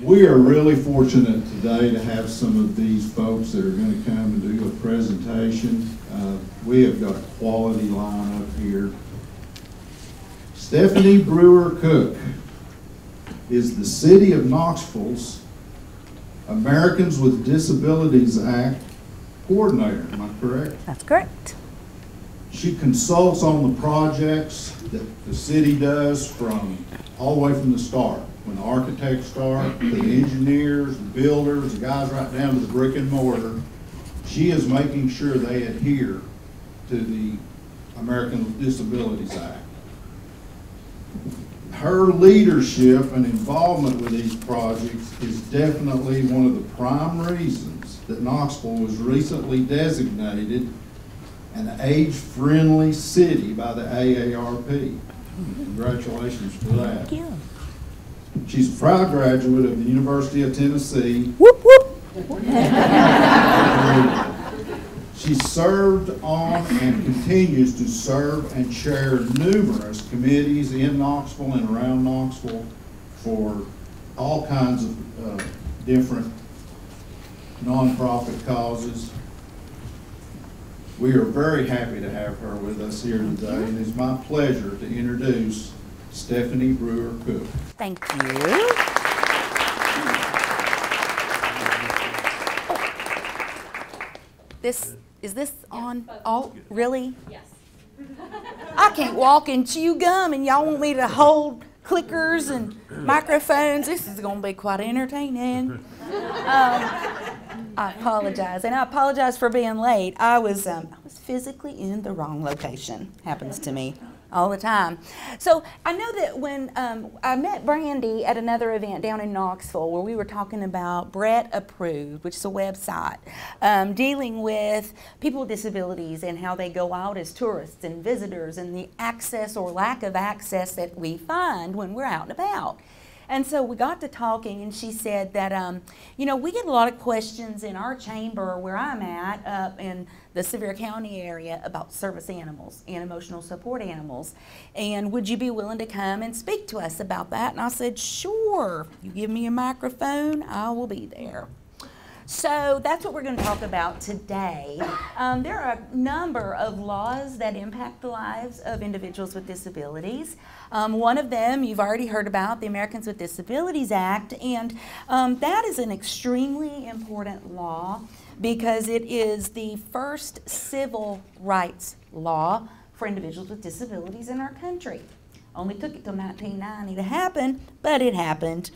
We are really fortunate today to have some of these folks that are going to come and do a presentation. Uh, We have got a quality lineup here. Stephanie Brewer Cook is the City of Knoxville's Americans with Disabilities Act Coordinator, am I correct? That's correct. She consults on the projects that the city does from, all the way from the start. When the architects start, the engineers, the builders, the guys right down to the brick and mortar. She is making sure they adhere to the American Disabilities Act. Her leadership and involvement with these projects is definitely one of the prime reasons that Knoxville was recently designated an age-friendly city by the AARP. Congratulations for that. Thank you. She's a proud graduate of the University of Tennessee. Whoop, whoop. She served on and continues to serve and chair numerous committees in Knoxville and around Knoxville for all kinds of uh, different nonprofit causes. We are very happy to have her with us here today, and it's my pleasure to introduce Stephanie Brewer Cook. Thank you. This, is this on, oh, really? Yes. I can't walk and chew gum and y'all want me to hold clickers and microphones. This is gonna be quite entertaining. Um, I apologize, and I apologize for being late. I was, um, I was physically in the wrong location. Happens to me all the time. So I know that when um, I met Brandy at another event down in Knoxville where we were talking about Brett Approved, which is a website um, dealing with people with disabilities and how they go out as tourists and visitors and the access or lack of access that we find when we're out and about. And so we got to talking, and she said that, um, you know, we get a lot of questions in our chamber where I'm at up in the Sevier County area about service animals and emotional support animals. And would you be willing to come and speak to us about that? And I said, sure. You give me a microphone, I will be there. So that's what we're going to talk about today. Um, there are a number of laws that impact the lives of individuals with disabilities. Um, one of them you've already heard about, the Americans with Disabilities Act, and um, that is an extremely important law because it is the first civil rights law for individuals with disabilities in our country. Only took it till 1990 to happen, but it happened.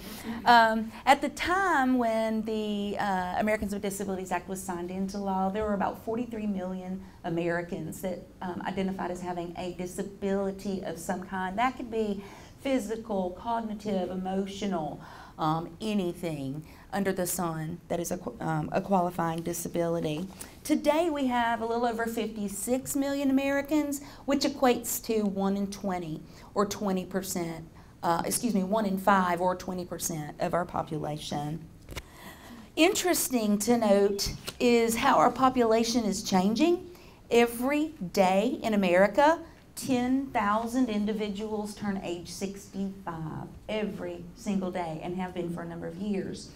Um, at the time when the uh, Americans with Disabilities Act was signed into law, there were about 43 million Americans that um, identified as having a disability of some kind. That could be physical, cognitive, emotional, um, anything under the sun that is a, um, a, qualifying disability. Today we have a little over 56 million Americans, which equates to 1 in 20 or 20 percent, uh, excuse me, 1 in 5 or 20 percent of our population. Interesting to note is how our population is changing. Every day in America, 10,000 individuals turn age 65 every single day and have been for a number of years.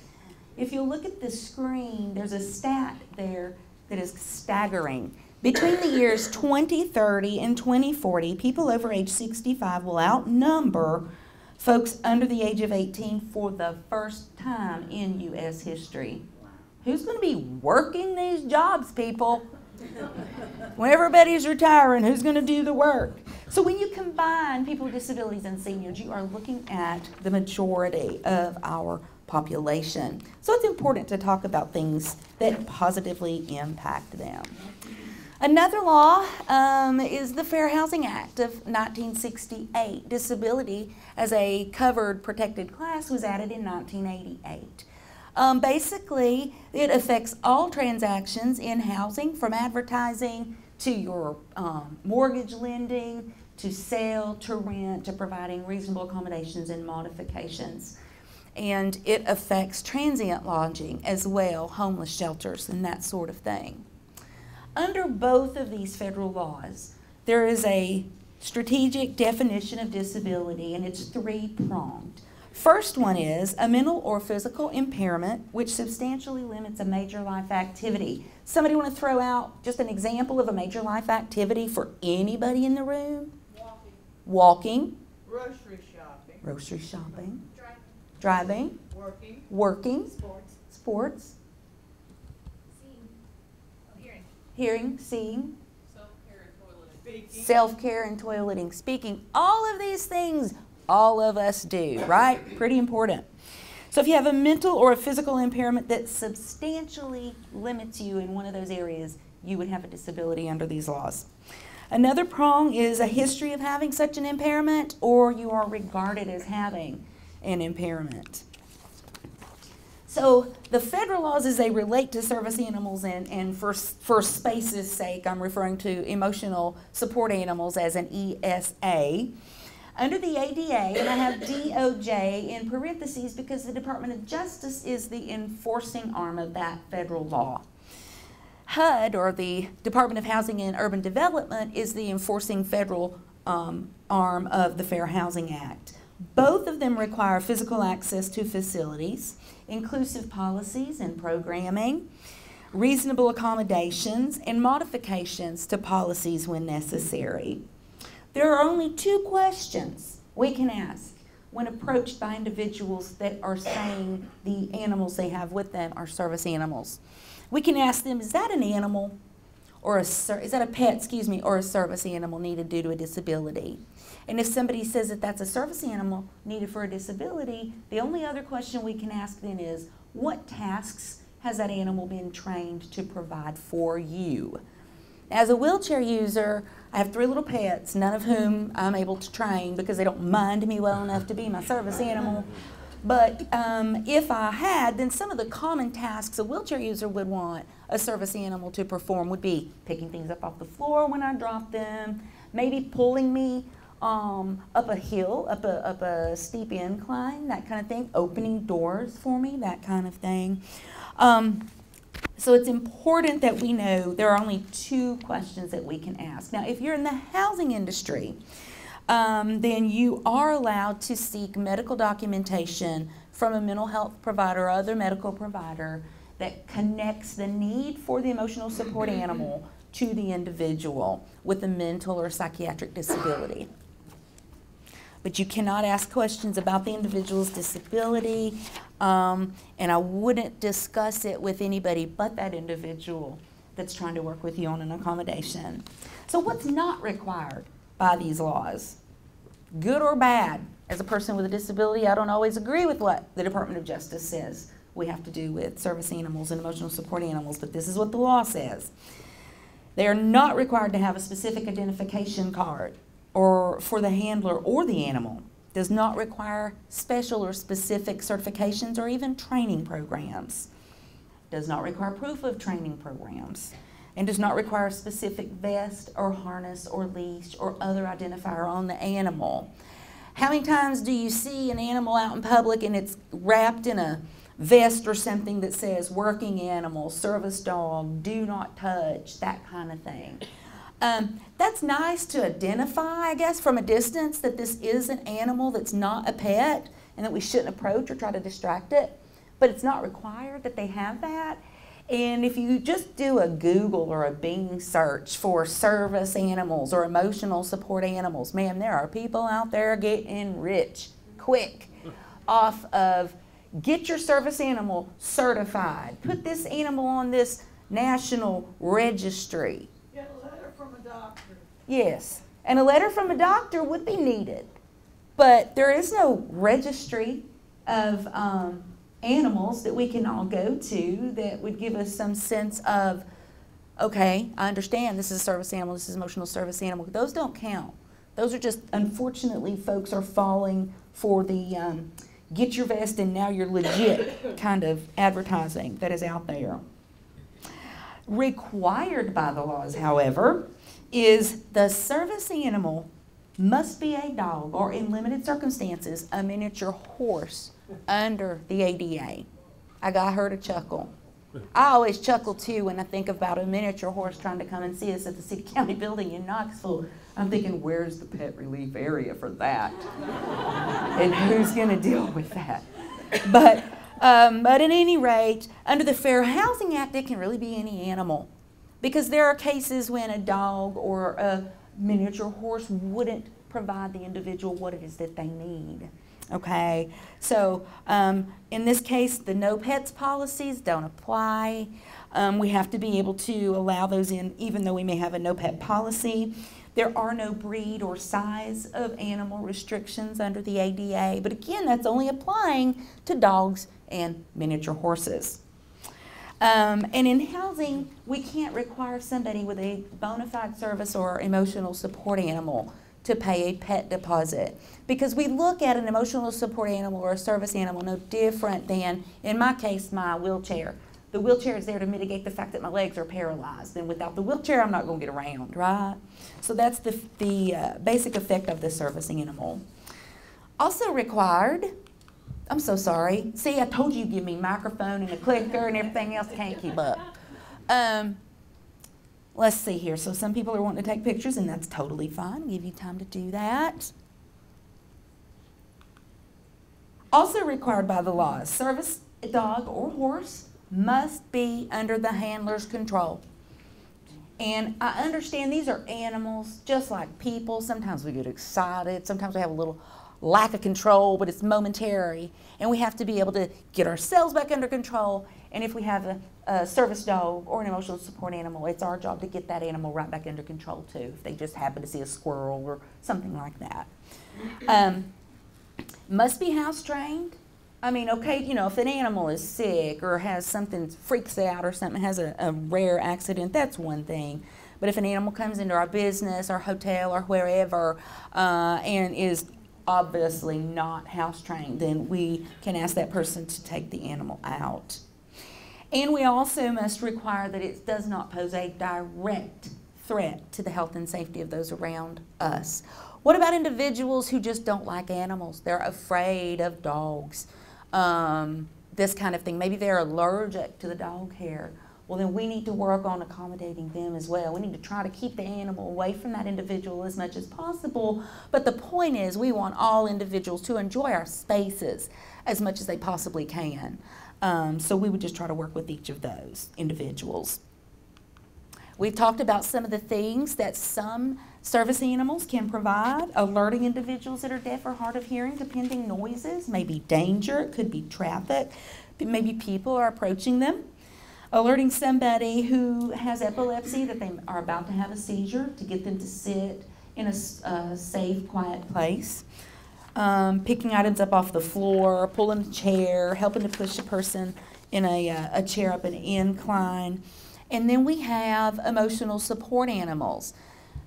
If you look at the screen, there's a stat there that is staggering. Between the years 2030 and 2040, people over age 65 will outnumber folks under the age of 18 for the first time in U.S. history. Who's going to be working these jobs, people? when everybody's retiring, who's going to do the work? So when you combine people with disabilities and seniors, you are looking at the majority of our population. So it's important to talk about things that positively impact them. Another law um, is the Fair Housing Act of 1968. Disability as a covered protected class was added in 1988. Um, basically, it affects all transactions in housing from advertising to your um, mortgage lending to sale to rent to providing reasonable accommodations and modifications. And it affects transient lodging as well, homeless shelters, and that sort of thing. Under both of these federal laws, there is a strategic definition of disability, and it's three pronged. First one is a mental or physical impairment which substantially limits a major life activity. Somebody want to throw out just an example of a major life activity for anybody in the room? Walking, Walking, grocery shopping, grocery shopping, driving, driving, working, working, sports, sports, seeing, oh, hearing, hearing, seeing, self-care and toileting, speaking, self care and toileting, speaking. All of these things, all of us do, right? Pretty important. So, if you have a mental or a physical impairment that substantially limits you in one of those areas, you would have a disability under these laws. Another prong is a history of having such an impairment, or you are regarded as having an impairment. So the federal laws as they relate to service animals and, and for, for space's sake, I'm referring to emotional support animals as an ESA. Under the ADA, and I have DOJ in parentheses because the Department of Justice is the enforcing arm of that federal law. HUD, or the Department of Housing and Urban Development, is the enforcing federal um, arm of the Fair Housing Act. Both of them require physical access to facilities, inclusive policies and programming, reasonable accommodations, and modifications to policies when necessary. There are only two questions we can ask when approached by individuals that are saying the animals they have with them are service animals. We can ask them, is that an animal or a is that a pet, excuse me, or a service animal needed due to a disability? And if somebody says that that's a service animal needed for a disability, the only other question we can ask then is, what tasks has that animal been trained to provide for you? As a wheelchair user, I have three little pets, none of whom I'm able to train because they don't mind me well enough to be my service animal. But um, if I had, then some of the common tasks a wheelchair user would want a service animal to perform would be picking things up off the floor when I drop them, maybe pulling me um, up a hill, up a, up a steep incline, that kind of thing, opening doors for me, that kind of thing. Um, so it's important that we know there are only two questions that we can ask. Now, if you're in the housing industry, um, then you are allowed to seek medical documentation from a mental health provider or other medical provider that connects the need for the emotional support animal to the individual with a mental or psychiatric disability. But you cannot ask questions about the individual's disability, um, and I wouldn't discuss it with anybody but that individual that's trying to work with you on an accommodation. So, what's not required by these laws? Good or bad? As a person with a disability, I don't always agree with what the Department of Justice says we have to do with service animals and emotional support animals, but this is what the law says. They are not required to have a specific identification card or for the handler or the animal. Does not require special or specific certifications or even training programs. Does not require proof of training programs. And does not require a specific vest or harness or leash or other identifier on the animal. How many times do you see an animal out in public and it's wrapped in a vest or something that says working animal, service dog, do not touch, that kind of thing? Um, that's nice to identify, I guess, from a distance that this is an animal that's not a pet and that we shouldn't approach or try to distract it. But it's not required that they have that. And if you just do a Google or a Bing search for service animals or emotional support animals, man, there are people out there getting rich quick off of get your service animal certified. Put this animal on this national registry. get a letter from a doctor. Yes, and a letter from a doctor would be needed. But there is no registry of um, animals that we can all go to that would give us some sense of, okay, I understand this is a service animal, this is emotional service animal. Those don't count. Those are just, unfortunately, folks are falling for the um, get your vest and now you're legit kind of advertising that is out there. Required by the laws, however, is the service animal must be a dog or, in limited circumstances, a miniature horse under the ADA. I got her to chuckle. I always chuckle too when I think about a miniature horse trying to come and see us at the city county building in Knoxville. I'm thinking, where's the pet relief area for that? and who's going to deal with that? But, um, but at any rate, under the Fair Housing Act, it can really be any animal. Because there are cases when a dog or a miniature horse wouldn't provide the individual what it is that they need. Okay, so um, in this case, the no pets policies don't apply. Um, we have to be able to allow those in, even though we may have a no pet policy. There are no breed or size of animal restrictions under the ADA, but again, that's only applying to dogs and miniature horses. Um, and in housing, we can't require somebody with a bona fide service or emotional support animal to pay a pet deposit because we look at an emotional support animal or a service animal no different than, in my case, my wheelchair. The wheelchair is there to mitigate the fact that my legs are paralyzed, and without the wheelchair, I'm not going to get around, right? So that's the, the uh, basic effect of the service animal. Also required, I'm so sorry. See, I told you give me microphone and a clicker and everything else, can't keep up. Um, Let's see here. So some people are wanting to take pictures, and that's totally fine. Give you time to do that. Also required by the law, service dog or horse must be under the handler's control. And I understand these are animals just like people. Sometimes we get excited. Sometimes we have a little lack of control, but it's momentary. And we have to be able to get ourselves back under control. And if we have a, a, service dog or an emotional support animal, it's our job to get that animal right back under control too, if they just happen to see a squirrel or something like that. Um, must be house trained. I mean, okay, you know, if an animal is sick or has something freaks out or something, has a, a rare accident, that's one thing. But if an animal comes into our business, our hotel, or wherever, uh, and is obviously not house trained, then we can ask that person to take the animal out. And we also must require that it does not pose a direct threat to the health and safety of those around us. What about individuals who just don't like animals? They're afraid of dogs, um, this kind of thing. Maybe they're allergic to the dog hair well, then we need to work on accommodating them as well. We need to try to keep the animal away from that individual as much as possible. But the point is, we want all individuals to enjoy our spaces as much as they possibly can. Um, so we would just try to work with each of those individuals. We've talked about some of the things that some service animals can provide, alerting individuals that are deaf or hard of hearing to pending noises, maybe danger, it could be traffic, maybe people are approaching them alerting somebody who has epilepsy that they are about to have a seizure to get them to sit in a safe, quiet place. Um, picking items up off the floor, pulling a chair, helping to push a person in a, uh, a chair up an incline. And then we have emotional support animals.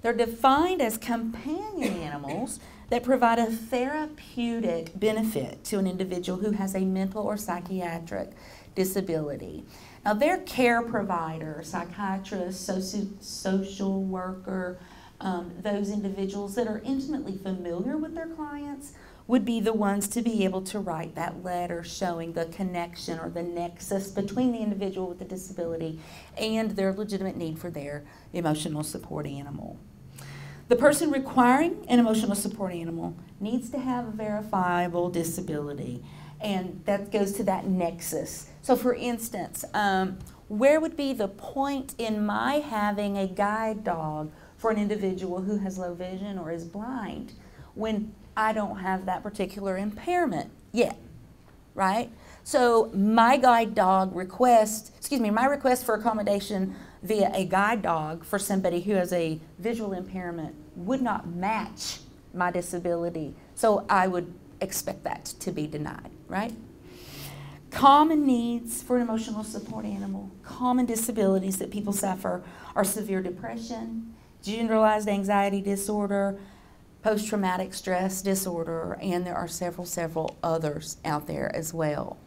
They're defined as companion animals that provide a therapeutic benefit to an individual who has a mental or psychiatric disability. Now, their care provider, psychiatrist, soci- social worker, um, those individuals that are intimately familiar with their clients would be the ones to be able to write that letter showing the connection or the nexus between the individual with the disability and their legitimate need for their emotional support animal. The person requiring an emotional support animal needs to have a verifiable disability and that goes to that nexus. So, for instance, um, where would be the point in my having a guide dog for an individual who has low vision or is blind when I don't have that particular impairment yet, right? So, my guide dog request, excuse me, my request for accommodation via a guide dog for somebody who has a visual impairment would not match my disability. So, I would expect that to be denied, right? Common needs for an emotional support animal, common disabilities that people suffer are severe depression, generalized anxiety disorder, post traumatic stress disorder, and there are several, several others out there as well.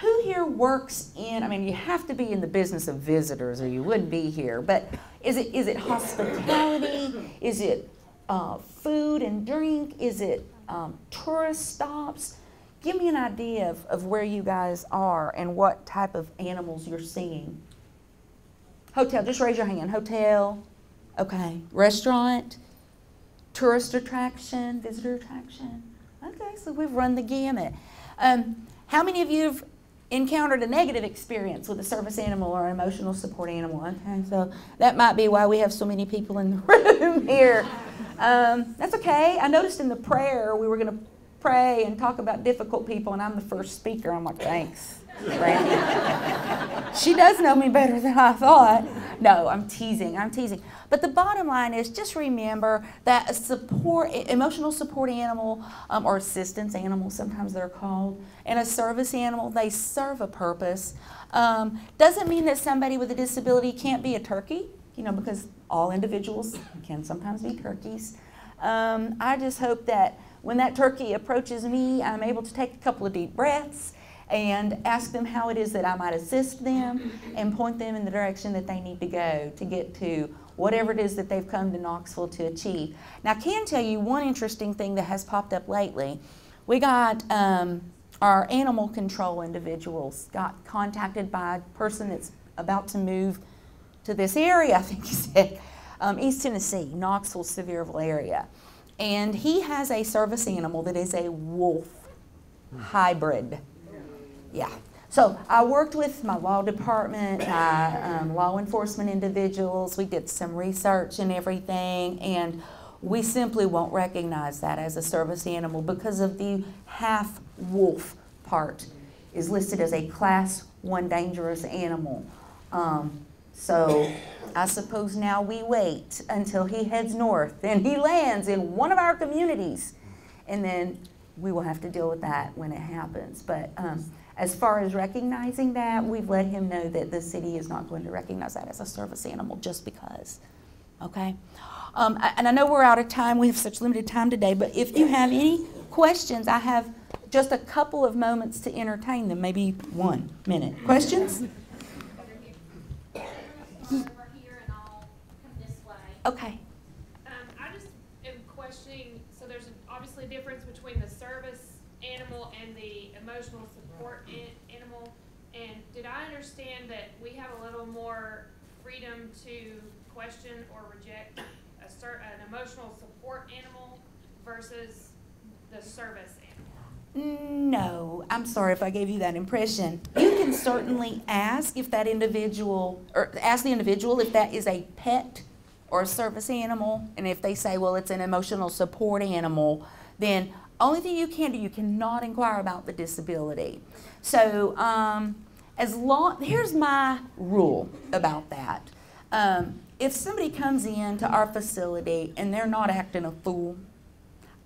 Who here works in, I mean, you have to be in the business of visitors or you wouldn't be here, but is it, is it hospitality? Is it uh, food and drink? Is it um, tourist stops. Give me an idea of, of where you guys are and what type of animals you're seeing. Hotel, just raise your hand. Hotel, okay. Restaurant, tourist attraction, visitor attraction. Okay, so we've run the gamut. Um, how many of you have encountered a negative experience with a service animal or an emotional support animal? Okay, so that might be why we have so many people in the room here. Um, that's okay. I noticed in the prayer we were going to pray and talk about difficult people, and I'm the first speaker. I'm like, thanks, she does know me better than I thought. No, I'm teasing. I'm teasing. But the bottom line is just remember that a support, emotional support animal, um, or assistance animal, sometimes they're called, and a service animal, they serve a purpose. Um, doesn't mean that somebody with a disability can't be a turkey, you know, because all individuals can sometimes be turkeys. Um, I just hope that when that turkey approaches me, I'm able to take a couple of deep breaths and ask them how it is that I might assist them and point them in the direction that they need to go to get to whatever it is that they've come to Knoxville to achieve. Now, I can tell you one interesting thing that has popped up lately. We got um, our animal control individuals got contacted by a person that's about to move to this area, I think he said, um, East Tennessee, Knoxville, Sevierville area. And he has a service animal that is a wolf hybrid. Yeah. So I worked with my law department, my um, law enforcement individuals. We did some research and everything, and we simply won't recognize that as a service animal because of the half wolf part is listed as a class one dangerous animal. Um, so I suppose now we wait until he heads north and he lands in one of our communities, and then we will have to deal with that when it happens. But um, as far as recognizing that, we've let him know that the city is not going to recognize that as a service animal just because. Okay? Um, and I know we're out of time. We have such limited time today, but if you have any questions, I have just a couple of moments to entertain them, maybe one minute. Questions? Over here and I'll come this way. Okay. Um, I just am questioning, so there's obviously a difference between the service animal and the emotional support an- animal. And did I understand that we have a little more freedom to question or reject a cer- an emotional support animal versus the service animal? No, I'm sorry if I gave you that impression. You can certainly ask if that individual, or ask the individual if that is a pet or a service animal, and if they say, well, it's an emotional support animal, then only thing you can do, you cannot inquire about the disability. So, um, as long, here's my rule about that. Um, if somebody comes in to our facility and they're not acting a fool,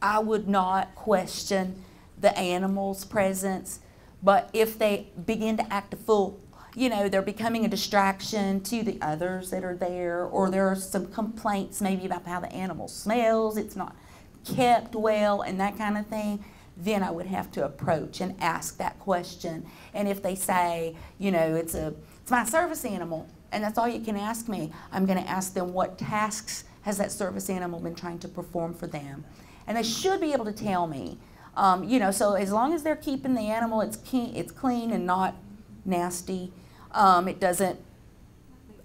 I would not question the animal's presence. But if they begin to act a fool, you know, they're becoming a distraction to the others that are there, or there are some complaints maybe about how the animal smells, it's not kept well, and that kind of thing, then I would have to approach and ask that question. And if they say, you know, it's a it's my service animal, and that's all you can ask me, I'm going to ask them what tasks has that service animal been trying to perform for them, and they should be able to tell me. Um, you know, so as long as they're keeping the animal, it's clean, it's clean and not nasty. Um, it doesn't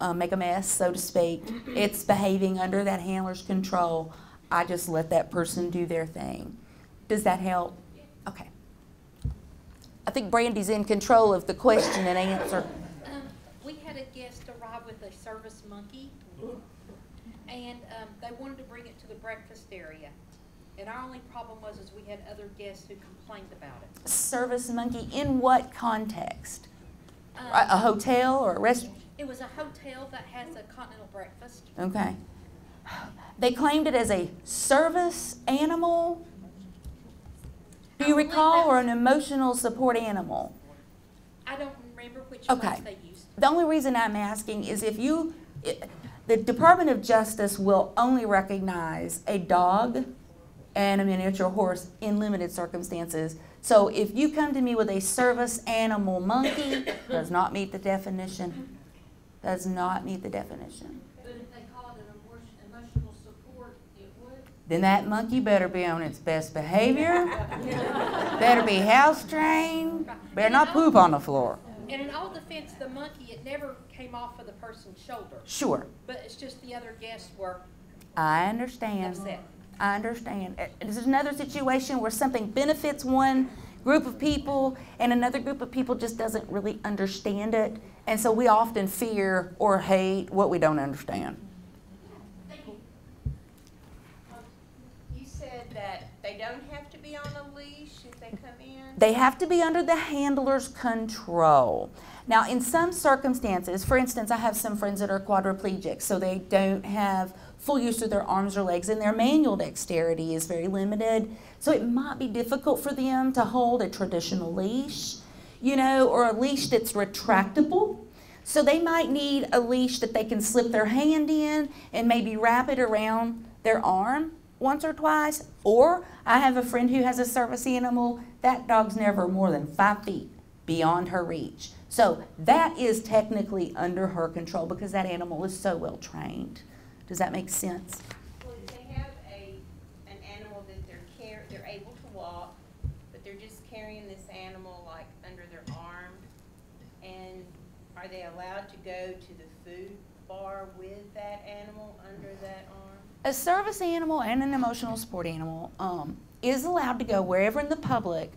uh, make a mess, so to speak. It's behaving under that handler's control. I just let that person do their thing. Does that help? Okay. I think Brandy's in control of the question and answer. Um, we had a guest arrive with a service monkey, and, um, they wanted to bring it to the breakfast area. And our only problem was is we had other guests who complained about it. Service monkey in what context? Um, A, hotel or a restaurant? It was a hotel that has a continental breakfast. Okay. They claimed it as a service animal. Do you recall, or an emotional support animal? I don't remember which Okay. ones they used. The only reason I'm asking is if you, it- the Department of Justice will only recognize a dog and a miniature horse in limited circumstances. So if you come to me with a service animal monkey, does not meet the definition. Does not meet the definition. But if they call it an emotional support, it would? then that monkey better be on its best behavior, better be house trained, better not poop on the floor. And in all defense, the monkey, it never came off of the person's shoulder, Sure, but it's just the other guests were I understand. I understand. This is another situation where something benefits one group of people and another group of people just doesn't really understand it. And so we often fear or hate what we don't understand. You said that they don't have to be on a leash if they come in? They have to be under the handler's control. Now, in some circumstances, for instance, I have some friends that are quadriplegic, so they don't have full use of their arms or legs, and their manual dexterity is very limited. So it might be difficult for them to hold a traditional leash, you know, or a leash that's retractable. So they might need a leash that they can slip their hand in and maybe wrap it around their arm once or twice. Or I have a friend who has a service animal. That dog's never more than five feet beyond her reach. So that is technically under her control because that animal is so well trained. Does that make sense? Well, if they have a, an animal that they're care, they're able to walk, but they're just carrying this animal like under their arm, and are they allowed to go to the food bar with that animal under that arm? A service animal and an emotional support animal um, is allowed to go wherever in the public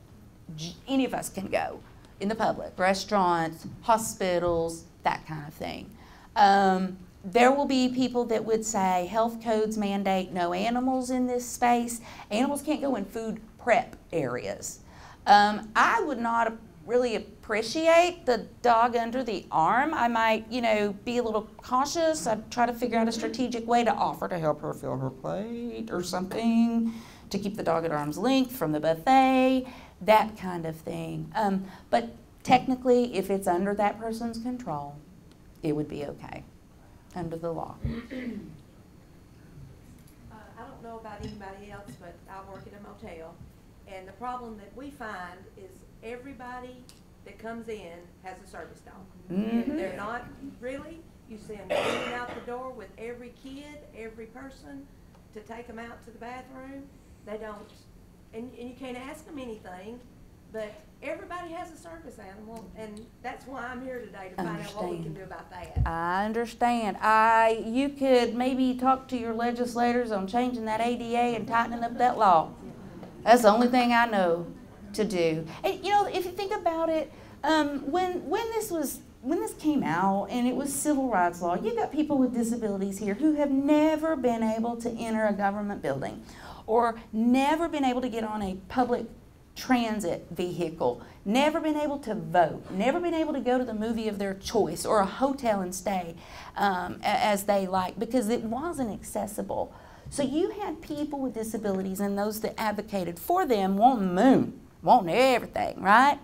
any of us can go in the public restaurants, hospitals, that kind of thing. Um, there will be people that would say health codes mandate no animals in this space. Animals can't go in food prep areas. Um, I would not really appreciate the dog under the arm. I might, you know, be a little cautious. I'd try to figure out a strategic way to offer to help her fill her plate or something to keep the dog at arm's length from the buffet, that kind of thing. Um, but technically, if it's under that person's control, it would be okay under the law. Uh, I don't know about anybody else, but I work at a motel, and the problem that we find is everybody that comes in has a service dog. Mhm. They're not really, you see them running out the door with every kid, every person to take them out to the bathroom. They don't, and, and you can't ask them anything, but everybody has a service animal, and that's why I'm here today, to find out what we can do about that. I understand. I, you could maybe talk to your legislators on changing that ADA and tightening up that law. That's the only thing I know to do. And you know, if you think about it, um, when when this was when this came out and it was civil rights law, you got people with disabilities here who have never been able to enter a government building, or never been able to get on a public transit vehicle, never been able to vote, never been able to go to the movie of their choice or a hotel and stay um, as they like because it wasn't accessible. So you had people with disabilities and those that advocated for them wanting the moon, wanting everything, right?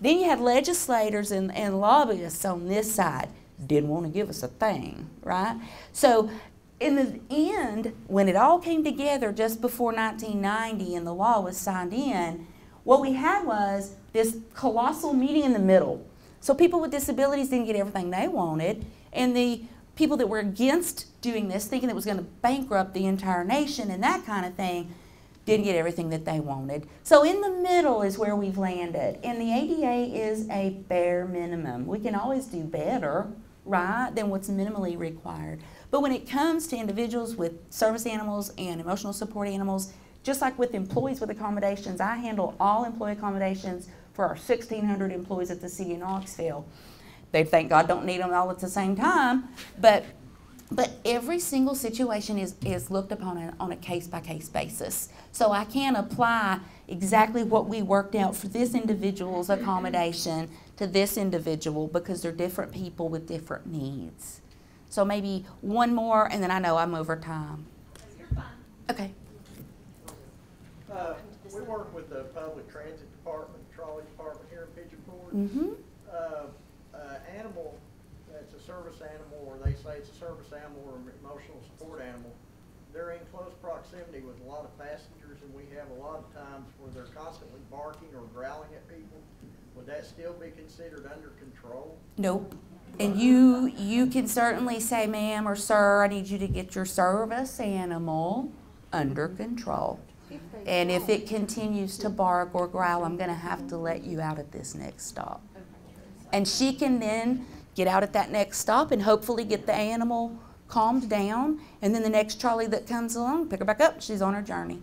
Then you had legislators and, and lobbyists on this side didn't want to give us a thing, right? So in the end, when it all came together just before 1990 and the law was signed in, what we had was this colossal meeting in the middle. So people with disabilities didn't get everything they wanted, and the people that were against doing this, thinking it was going to bankrupt the entire nation and that kind of thing, didn't get everything that they wanted. So in the middle is where we've landed, and the ADA is a bare minimum. We can always do better, right, than what's minimally required. But when it comes to individuals with service animals and emotional support animals, just like with employees with accommodations, I handle all employee accommodations for our 1,600 employees at the city of Knoxville. They thank God don't need them all at the same time, but but every single situation is, is looked upon a, on a case by case basis. So I can't apply exactly what we worked out for this individual's accommodation to this individual because they're different people with different needs. So maybe one more, and then I know I'm over time. You're fine. Okay. Uh, we work with the public transit department, trolley department here in Pigeon Forge. Mm-hmm. Uh, uh, animal that's a service animal, or they say it's a service animal or an emotional support animal, they're in close proximity with a lot of passengers, and we have a lot of times where they're constantly barking or growling at people. Would that still be considered under control? Nope. And you you can certainly say, ma'am or sir, I need you to get your service animal under control. And if it continues to bark or growl, I'm gonna have to let you out at this next stop. And she can then get out at that next stop and hopefully get the animal calmed down. And then the next trolley that comes along, pick her back up, she's on her journey.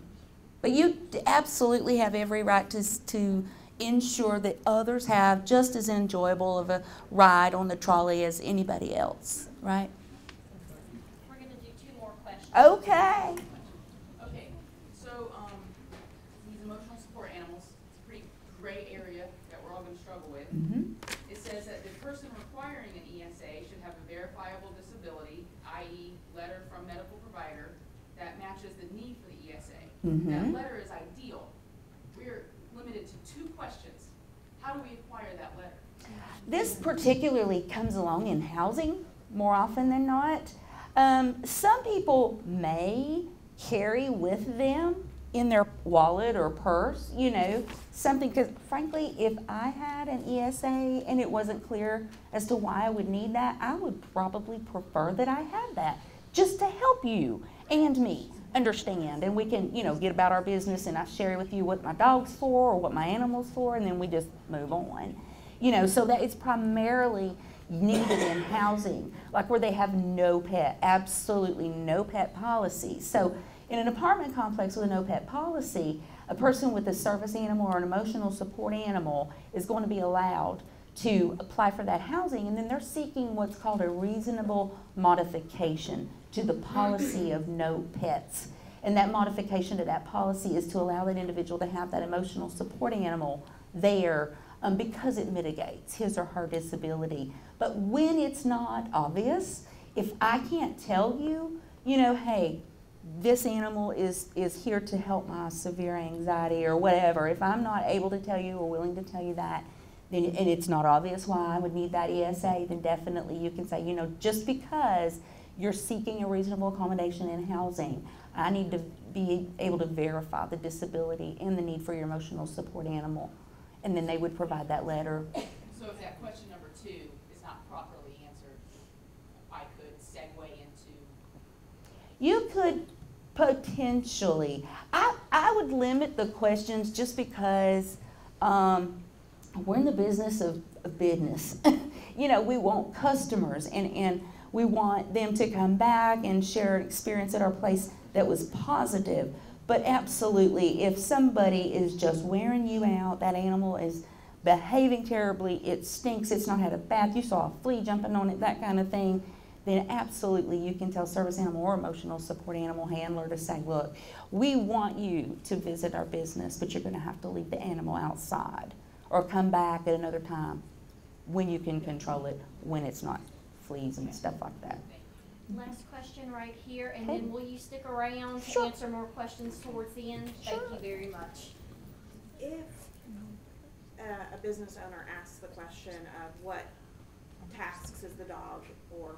But you absolutely have every right to, to ensure that others have just as enjoyable of a ride on the trolley as anybody else, right? We're gonna do two more questions. Okay. Okay, so, um, these emotional support animals, it's a pretty gray area that we're all gonna with. Mhm. It says that the person requiring an ESA should have a verifiable disability, i.e. letter from medical provider that matches the need for the ESA. Mhm. That letter is ideal. We're limited to two questions. How do we acquire that letter? This particularly comes along in housing more often than not. Um, some people may carry with them in their wallet or purse, you know, something, because frankly, if I had an ESA and it wasn't clear as to why I would need that, I would probably prefer that I had that just to help you and me understand. And we can, you know, get about our business and I share with you what my dog's for or what my animal's for, and then we just move on. You know, so that it's primarily needed in housing, like where they have no pet, absolutely no pet policy. So in an apartment complex with a no pet policy, a person with a service animal or an emotional support animal is going to be allowed to apply for that housing, and then they're seeking what's called a reasonable modification to the policy of no pets. And that modification to that policy is to allow that individual to have that emotional support animal there um, because it mitigates his or her disability. But when it's not obvious, if I can't tell you, you know, hey, this animal is, is here to help my severe anxiety or whatever, if I'm not able to tell you or willing to tell you that, then, and it's not obvious why I would need that ESA, then definitely you can say, you know, just because you're seeking a reasonable accommodation in housing, I need to be able to verify the disability and the need for your emotional support animal. And then they would provide that letter. So if that question number two is not properly answered, I could segue into You could potentially, I, I would limit the questions just because um, we're in the business of, of business. you know, we want customers and, and we want them to come back and share an experience at our place that was positive. But absolutely, if somebody is just wearing you out, that animal is behaving terribly, it stinks, it's not had a bath, you saw a flea jumping on it, that kind of thing, then absolutely you can tell service animal or emotional support animal handler to say, look, we want you to visit our business, but you're going to have to leave the animal outside or come back at another time when you can control it, when it's not fleas and stuff like that. Last question right here, and Okay. then will you stick around to Sure. answer more questions towards the end? Thank you very much. If uh, a business owner asks the question of what tasks is the dog or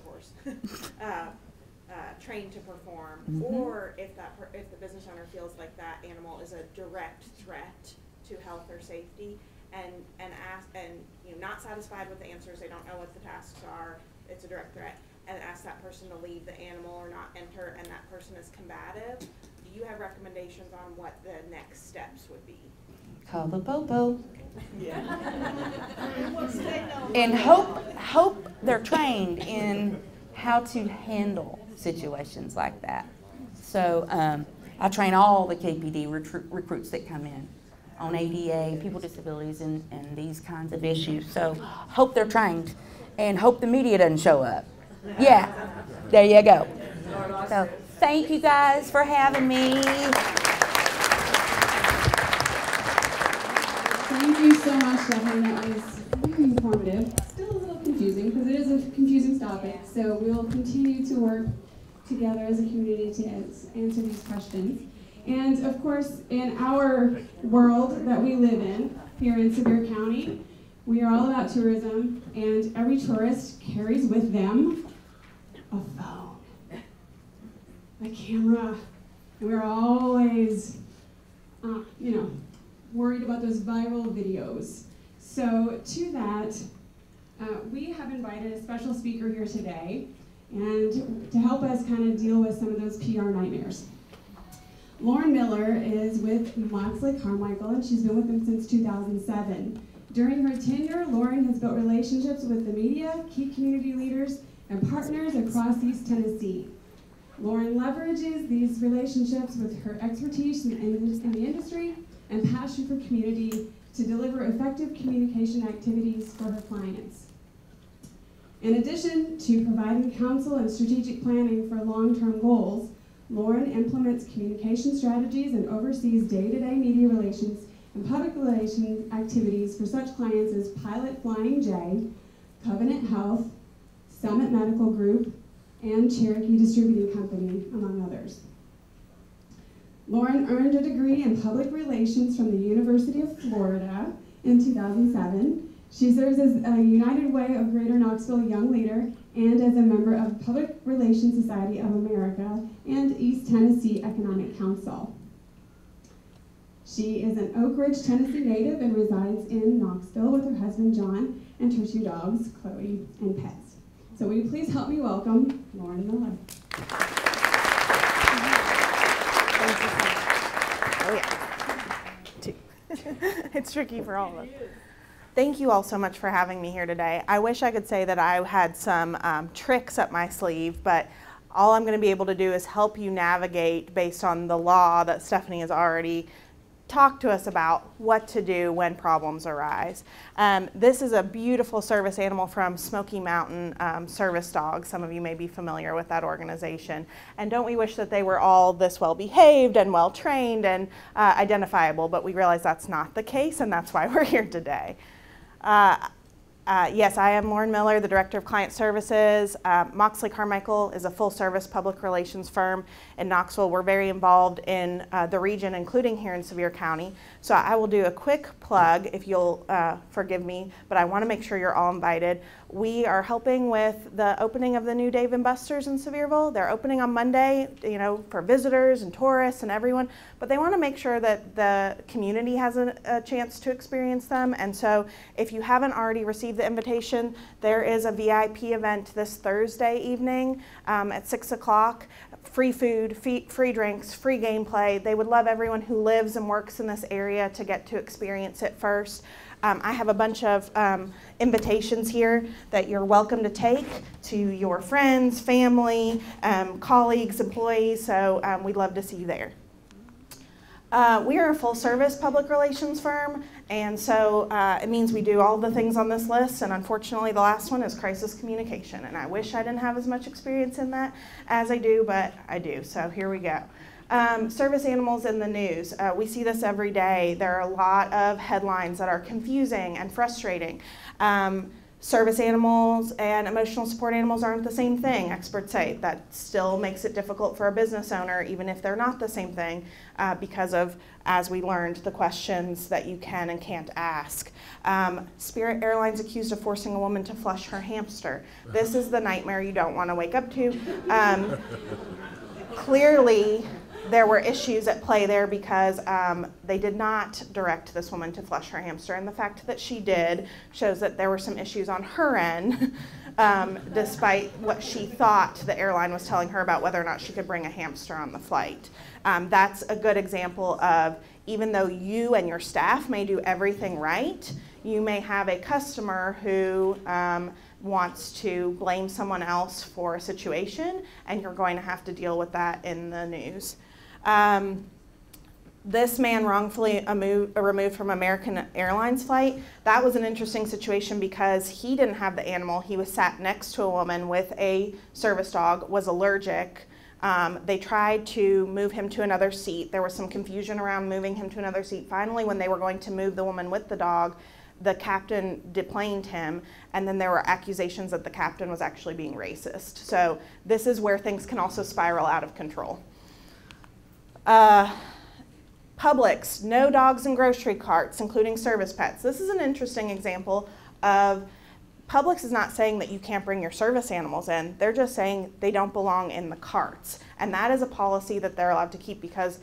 horse uh, uh, trained to perform, Mhm. or if that per- if the business owner feels like that animal is a direct threat to health or safety, and and ask and you know not satisfied with the answers, they don't know what the tasks are, it's a direct threat, and ask that person to leave the animal or not enter, and that person is combative. Do you have recommendations on what the next steps would be? Call the stay on. And hope, hope they're trained in how to handle situations like that. So um, I train all the KPD recru- recruits that come in on ADA, people with disabilities, and, and these kinds of issues. So hope they're trained and hope the media doesn't show up. Yeah, there you go. So thank you guys for having me. Thank you much, Stephanie. That was very informative. Still a little confusing because it is a confusing topic. So we will continue to work together as a community to answer these questions. And of course, in our world that we live in here in Sevier County, we are all about tourism, and every tourist carries with them a phone, a camera, and we're always, uh, you know, worried about those viral videos. So, to that, uh, we have invited a special speaker here today and to help us kind of deal with some of those PR nightmares. Lauren Miller is with Moxley Carmichael, and she's been with them since 2007. During her tenure, Lauren has built relationships with the media, key community leaders, and partners across East Tennessee. Lauren leverages these relationships with her expertise in, in, in the industry and passion for community to deliver effective communication activities for her clients. In addition to providing counsel and strategic planning for long-term goals, Lauren implements communication strategies and oversees day-to-day media relations and public relations activities for such clients as Pilot Flying J, Covenant Health, Summit Medical Group, and Cherokee Distributing Company, among others. Lauren earned a degree in public relations from the University of Florida in 2007. She serves as a United Way of Greater Knoxville Young Leader and as a member of Public Relations Society of America and East Tennessee Economic Council. She is an Oak Ridge, Tennessee native and resides in Knoxville with her husband John and her two dogs, Chloe and Pets. So will you please help me welcome Lauren Miller. Oh, yeah. Two. it's tricky for all of us. Thank you all so much for having me here today. I wish I could say that I had some um, tricks up my sleeve, but all I'm going to be able to do is help you navigate based on the law that Stephanie has already talk to us about what to do when problems arise. Um, this is a beautiful service animal from Smoky Mountain um, Service Dogs. Some of you may be familiar with that organization. And don't we wish that they were all this well behaved and well trained and uh, identifiable, but we realize that's not the case, and that's why we're here today. Uh, uh, yes, I am Lauren Miller, the Director of Client Services. Uh, Moxley Carmichael is a full service public relations firm in Knoxville. We're very involved in uh, the region, including here in Sevier County. So I will do a quick plug, if you'll uh, forgive me, but I want to make sure you're all invited. We are helping with the opening of the new Dave Buster's in Sevierville. They're opening on Monday, you know, for visitors and tourists and everyone, but they want to make sure that the community has a, a chance to experience them. And so if you haven't already received the invitation, there is a VIP event this Thursday evening um, at 6 o'clock free food, free drinks, free gameplay. They would love everyone who lives and works in this area to get to experience it first. Um, I have a bunch of um, invitations here that you're welcome to take to your friends, family, um, colleagues, employees, so um, we'd love to see you there. Uh, we are a full service public relations firm, and so uh, it means we do all the things on this list. And unfortunately, the last one is crisis communication. And I wish I didn't have as much experience in that as I do, but I do. So here we go. Um, service animals in the news. Uh, we see this every day. There are a lot of headlines that are confusing and frustrating. Um, Service animals and emotional support animals aren't the same thing, experts say. That still makes it difficult for a business owner, even if they're not the same thing, uh, because of, as we learned, the questions that you can and can't ask. Um, Spirit Airlines accused of forcing a woman to flush her hamster. This is the nightmare you don't want to wake up to. Um, clearly, there were issues at play there because um, they did not direct this woman to flush her hamster. And the fact that she did shows that there were some issues on her end, um, despite what she thought the airline was telling her about whether or not she could bring a hamster on the flight. Um, that's a good example of even though you and your staff may do everything right, you may have a customer who um, wants to blame someone else for a situation, and you're going to have to deal with that in the news. Um, this man wrongfully removed from American Airlines flight. That was an interesting situation because he didn't have the animal. He was sat next to a woman with a service dog, was allergic. Um, they tried to move him to another seat. There was some confusion around moving him to another seat. Finally, when they were going to move the woman with the dog, the captain deplaned him, and then there were accusations that the captain was actually being racist. So, this is where things can also spiral out of control. Uh, Publix, no dogs in grocery carts, including service pets. This is an interesting example of Publix is not saying that you can't bring your service animals in. They're just saying they don't belong in the carts. And that is a policy that they're allowed to keep because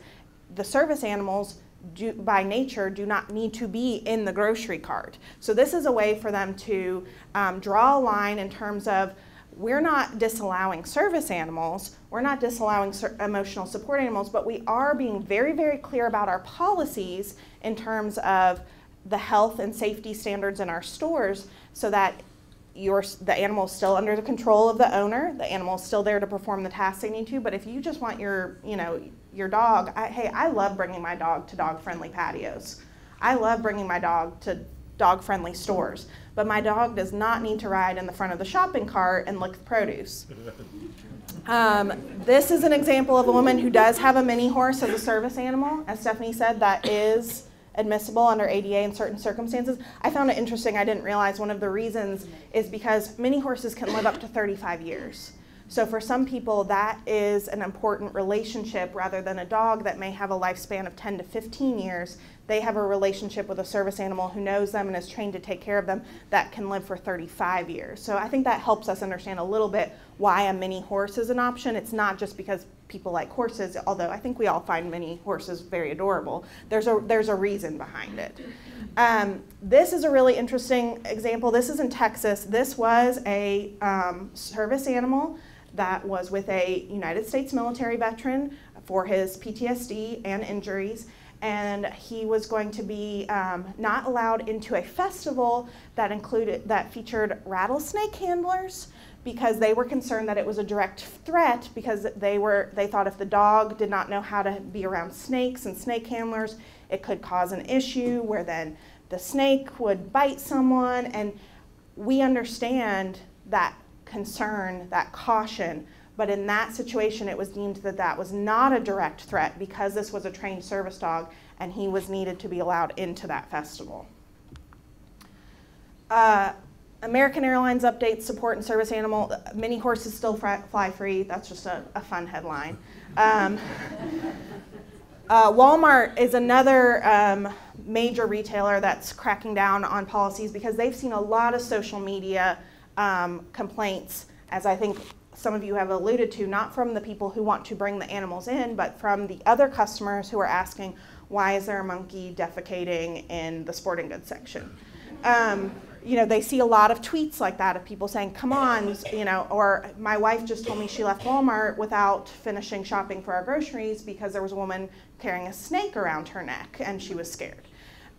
the service animals do, by nature do not need to be in the grocery cart. So this is a way for them to um, draw a line in terms of we're not disallowing service animals, we're not disallowing emotional support animals, but we are being very, very clear about our policies in terms of the health and safety standards in our stores so that your, the animal is still under the control of the owner, the animal is still there to perform the tasks they need to, but if you just want your, you know, your dog, I, hey, I love bringing my dog to dog-friendly patios. I love bringing my dog to dog-friendly stores, but my dog does not need to ride in the front of the shopping cart and lick the produce. Um, this is an example of a woman who does have a mini horse as a service animal. As Stephanie said, that is admissible under ADA in certain circumstances. I found it interesting. I didn't realize one of the reasons is because mini horses can live up to 35 years. So for some people, that is an important relationship rather than a dog that may have a lifespan of 10 to 15 years. They have a relationship with a service animal who knows them and is trained to take care of them that can live for 35 years. So I think that helps us understand a little bit why a mini horse is an option. It's not just because people like horses, although I think we all find many horses very adorable. There's a, there's a reason behind it. Um, this is a really interesting example. This is in Texas. This was a um, service animal that was with a United States military veteran for his PTSD and injuries. And he was going to be um, not allowed into a festival that included that featured rattlesnake handlers because they were concerned that it was a direct threat because they were they thought if the dog did not know how to be around snakes and snake handlers, it could cause an issue where then the snake would bite someone and we understand that concern, that caution. But in that situation, it was deemed that that was not a direct threat because this was a trained service dog and he was needed to be allowed into that festival. Uh, American Airlines updates support and service animal. Mini horses still fly free. That's just a, a fun headline. Um, uh, Walmart is another um, major retailer that's cracking down on policies because they've seen a lot of social media um, complaints, as I think some of you have alluded to, not from the people who want to bring the animals in, but from the other customers who are asking, why is there a monkey defecating in the sporting goods section? You know, they see a lot of tweets like that of people saying, come on, you know, or my wife just told me she left Walmart without finishing shopping for our groceries because there was a woman carrying a snake around her neck and she was scared.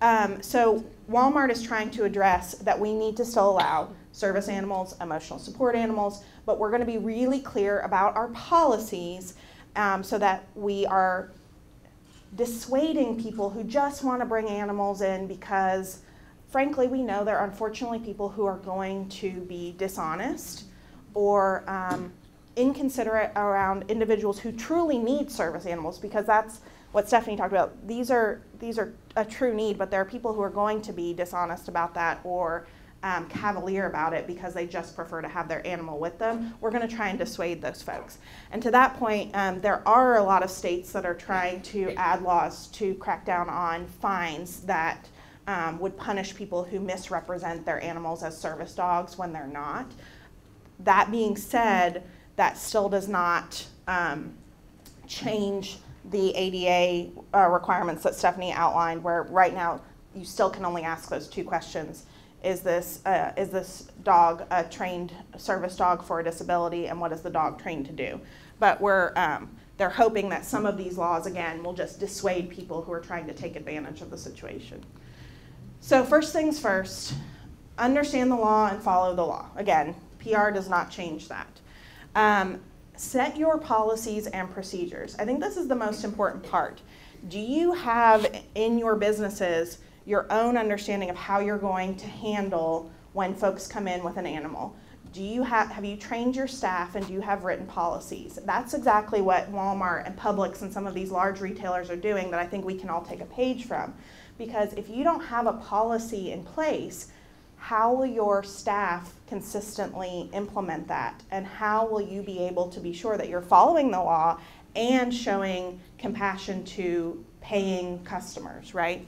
Um, so Walmart is trying to address that we need to still allow service animals, emotional support animals, but we're going to be really clear about our policies um, so that we are dissuading people who just want to bring animals in because frankly, we know there are unfortunately people who are going to be dishonest or um, inconsiderate around individuals who truly need service animals because that's what Stephanie talked about. These are these are a true need, but there are people who are going to be dishonest about that or um, cavalier about it because they just prefer to have their animal with them. We're going to try and dissuade those folks. And to that point, um, there are a lot of states that are trying to add laws to crack down on fines that um, would punish people who misrepresent their animals as service dogs when they're not. That being said, that still does not um, change the ADA uh, requirements that Stephanie outlined, where right now you still can only ask those two questions. Is this, uh, is this dog a trained service dog for a disability, and what is the dog trained to do? But we're, um, they're hoping that some of these laws, again, will just dissuade people who are trying to take advantage of the situation. So first things first, understand the law and follow the law. Again, PR does not change that. Um, set your policies and procedures. I think this is the most important part. Do you have in your businesses your own understanding of how you're going to handle when folks come in with an animal? Do you have have you trained your staff and do you have written policies? That's exactly what Walmart and Publix and some of these large retailers are doing that I think we can all take a page from. Because if you don't have a policy in place, how will your staff consistently implement that? And how will you be able to be sure that you're following the law and showing compassion to paying customers, right?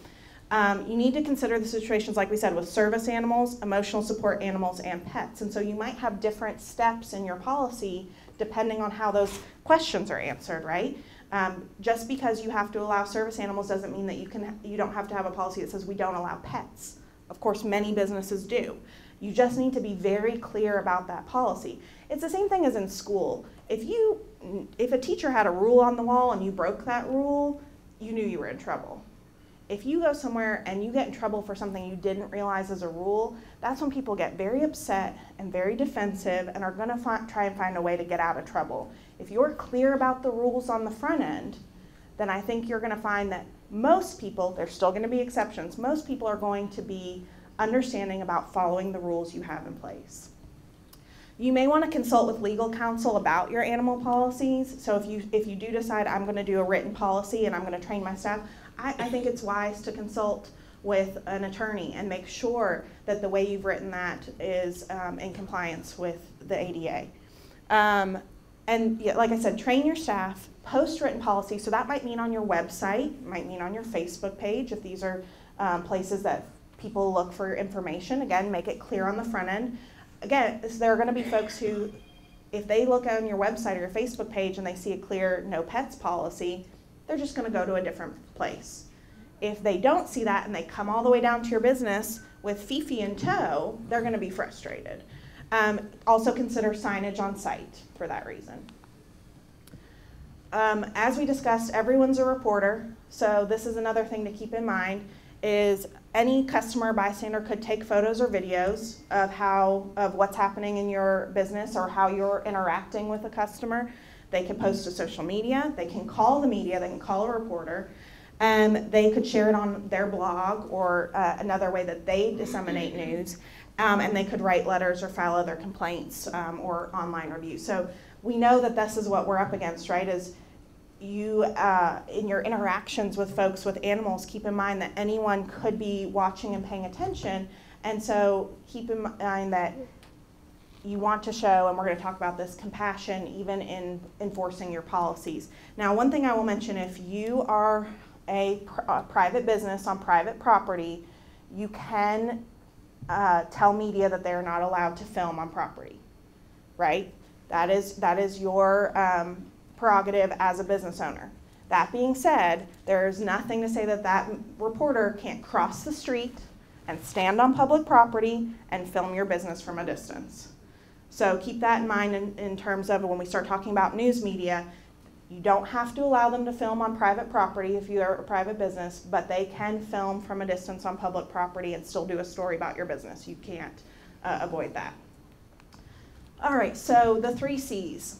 Um, you need to consider the situations, like we said, with service animals, emotional support animals, and pets. And so you might have different steps in your policy depending on how those questions are answered, right? Um, just because you have to allow service animals doesn't mean that you can you don't have to have a policy that says we don't allow pets. Of course, many businesses do. You just need to be very clear about that policy. It's the same thing as in school. If you, if a teacher had a rule on the wall and you broke that rule, you knew you were in trouble. If you go somewhere and you get in trouble for something you didn't realize as a rule, that's when people get very upset and very defensive and are going to try and find a way to get out of trouble. If you're clear about the rules on the front end, then I think you're going to find that most people, there's still going to be exceptions, most people are going to be understanding about following the rules you have in place. You may want to consult with legal counsel about your animal policies. So if you if you do decide I'm going to do a written policy and I'm going to train my staff, I, I think it's wise to consult with an attorney and make sure that the way you've written that is um, in compliance with the ADA. Um, and like I said, train your staff, post written policy. So that might mean on your website, might mean on your Facebook page if these are um, places that people look for information. Again, make it clear on the front end. Again, there are going to be folks who, if they look on your website or your Facebook page and they see a clear no pets policy, they're just going to go to a different place. If they don't see that and they come all the way down to your business with Fifi in tow, they're going to be frustrated. Um, also consider signage on site for that reason. Um, as we discussed, everyone's a reporter, so this is another thing to keep in mind is any customer bystander could take photos or videos of how of what's happening in your business or how you're interacting with a customer. They can post to social media, they can call the media, they can call a reporter, and they could share it on their blog or uh, another way that they disseminate news. Um, and they could write letters or file other complaints um, or online reviews. So we know that this is what we're up against, right? Is you, uh, in your interactions with folks with animals, keep in mind that anyone could be watching and paying attention. And so keep in mind that you want to show, and we're going to talk about this, compassion even in enforcing your policies. Now, one thing I will mention if you are a, pr- a private business on private property, you can uh, tell media that they're not allowed to film on property, right? That is, that is your um, prerogative as a business owner. That being said, there's nothing to say that that reporter can't cross the street and stand on public property and film your business from a distance. So keep that in mind in, in terms of when we start talking about news media. You don't have to allow them to film on private property if you're a private business, but they can film from a distance on public property and still do a story about your business. You can't uh, avoid that. All right, so the three C's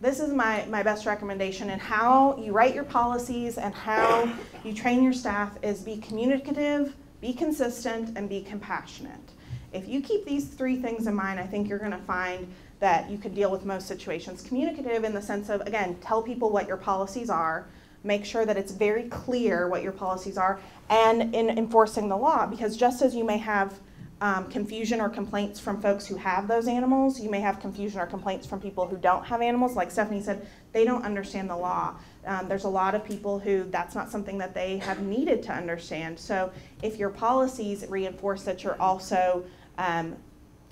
this is my, my best recommendation and how you write your policies and how you train your staff is be communicative, be consistent, and be compassionate. If you keep these three things in mind, I think you're going to find that you can deal with most situations. Communicative in the sense of, again, tell people what your policies are, make sure that it's very clear what your policies are, and in enforcing the law, because just as you may have um, confusion or complaints from folks who have those animals. You may have confusion or complaints from people who don't have animals. Like Stephanie said, they don't understand the law. Um, there's a lot of people who that's not something that they have needed to understand. So if your policies reinforce that you're also um,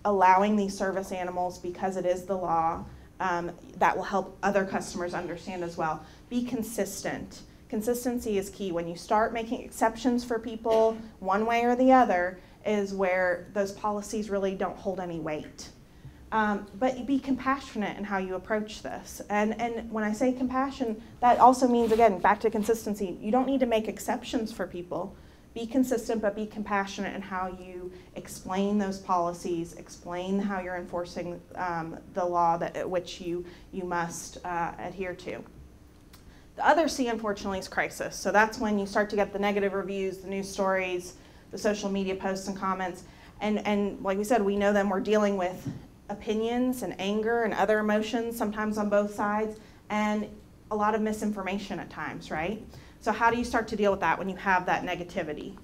allowing these service animals because it is the law, um, that will help other customers understand as well. Be consistent. Consistency is key. When you start making exceptions for people one way or the other, is where those policies really don't hold any weight. Um, but be compassionate in how you approach this. And, and when I say compassion, that also means, again, back to consistency. You don't need to make exceptions for people. Be consistent, but be compassionate in how you explain those policies, explain how you're enforcing um, the law that, which you, you must uh, adhere to. The other C, unfortunately, is crisis. So that's when you start to get the negative reviews, the news stories, the social media posts and comments. And, and like we said, we know them. We're dealing with opinions and anger and other emotions, sometimes on both sides, and a lot of misinformation at times, right? So, how do you start to deal with that when you have that negativity?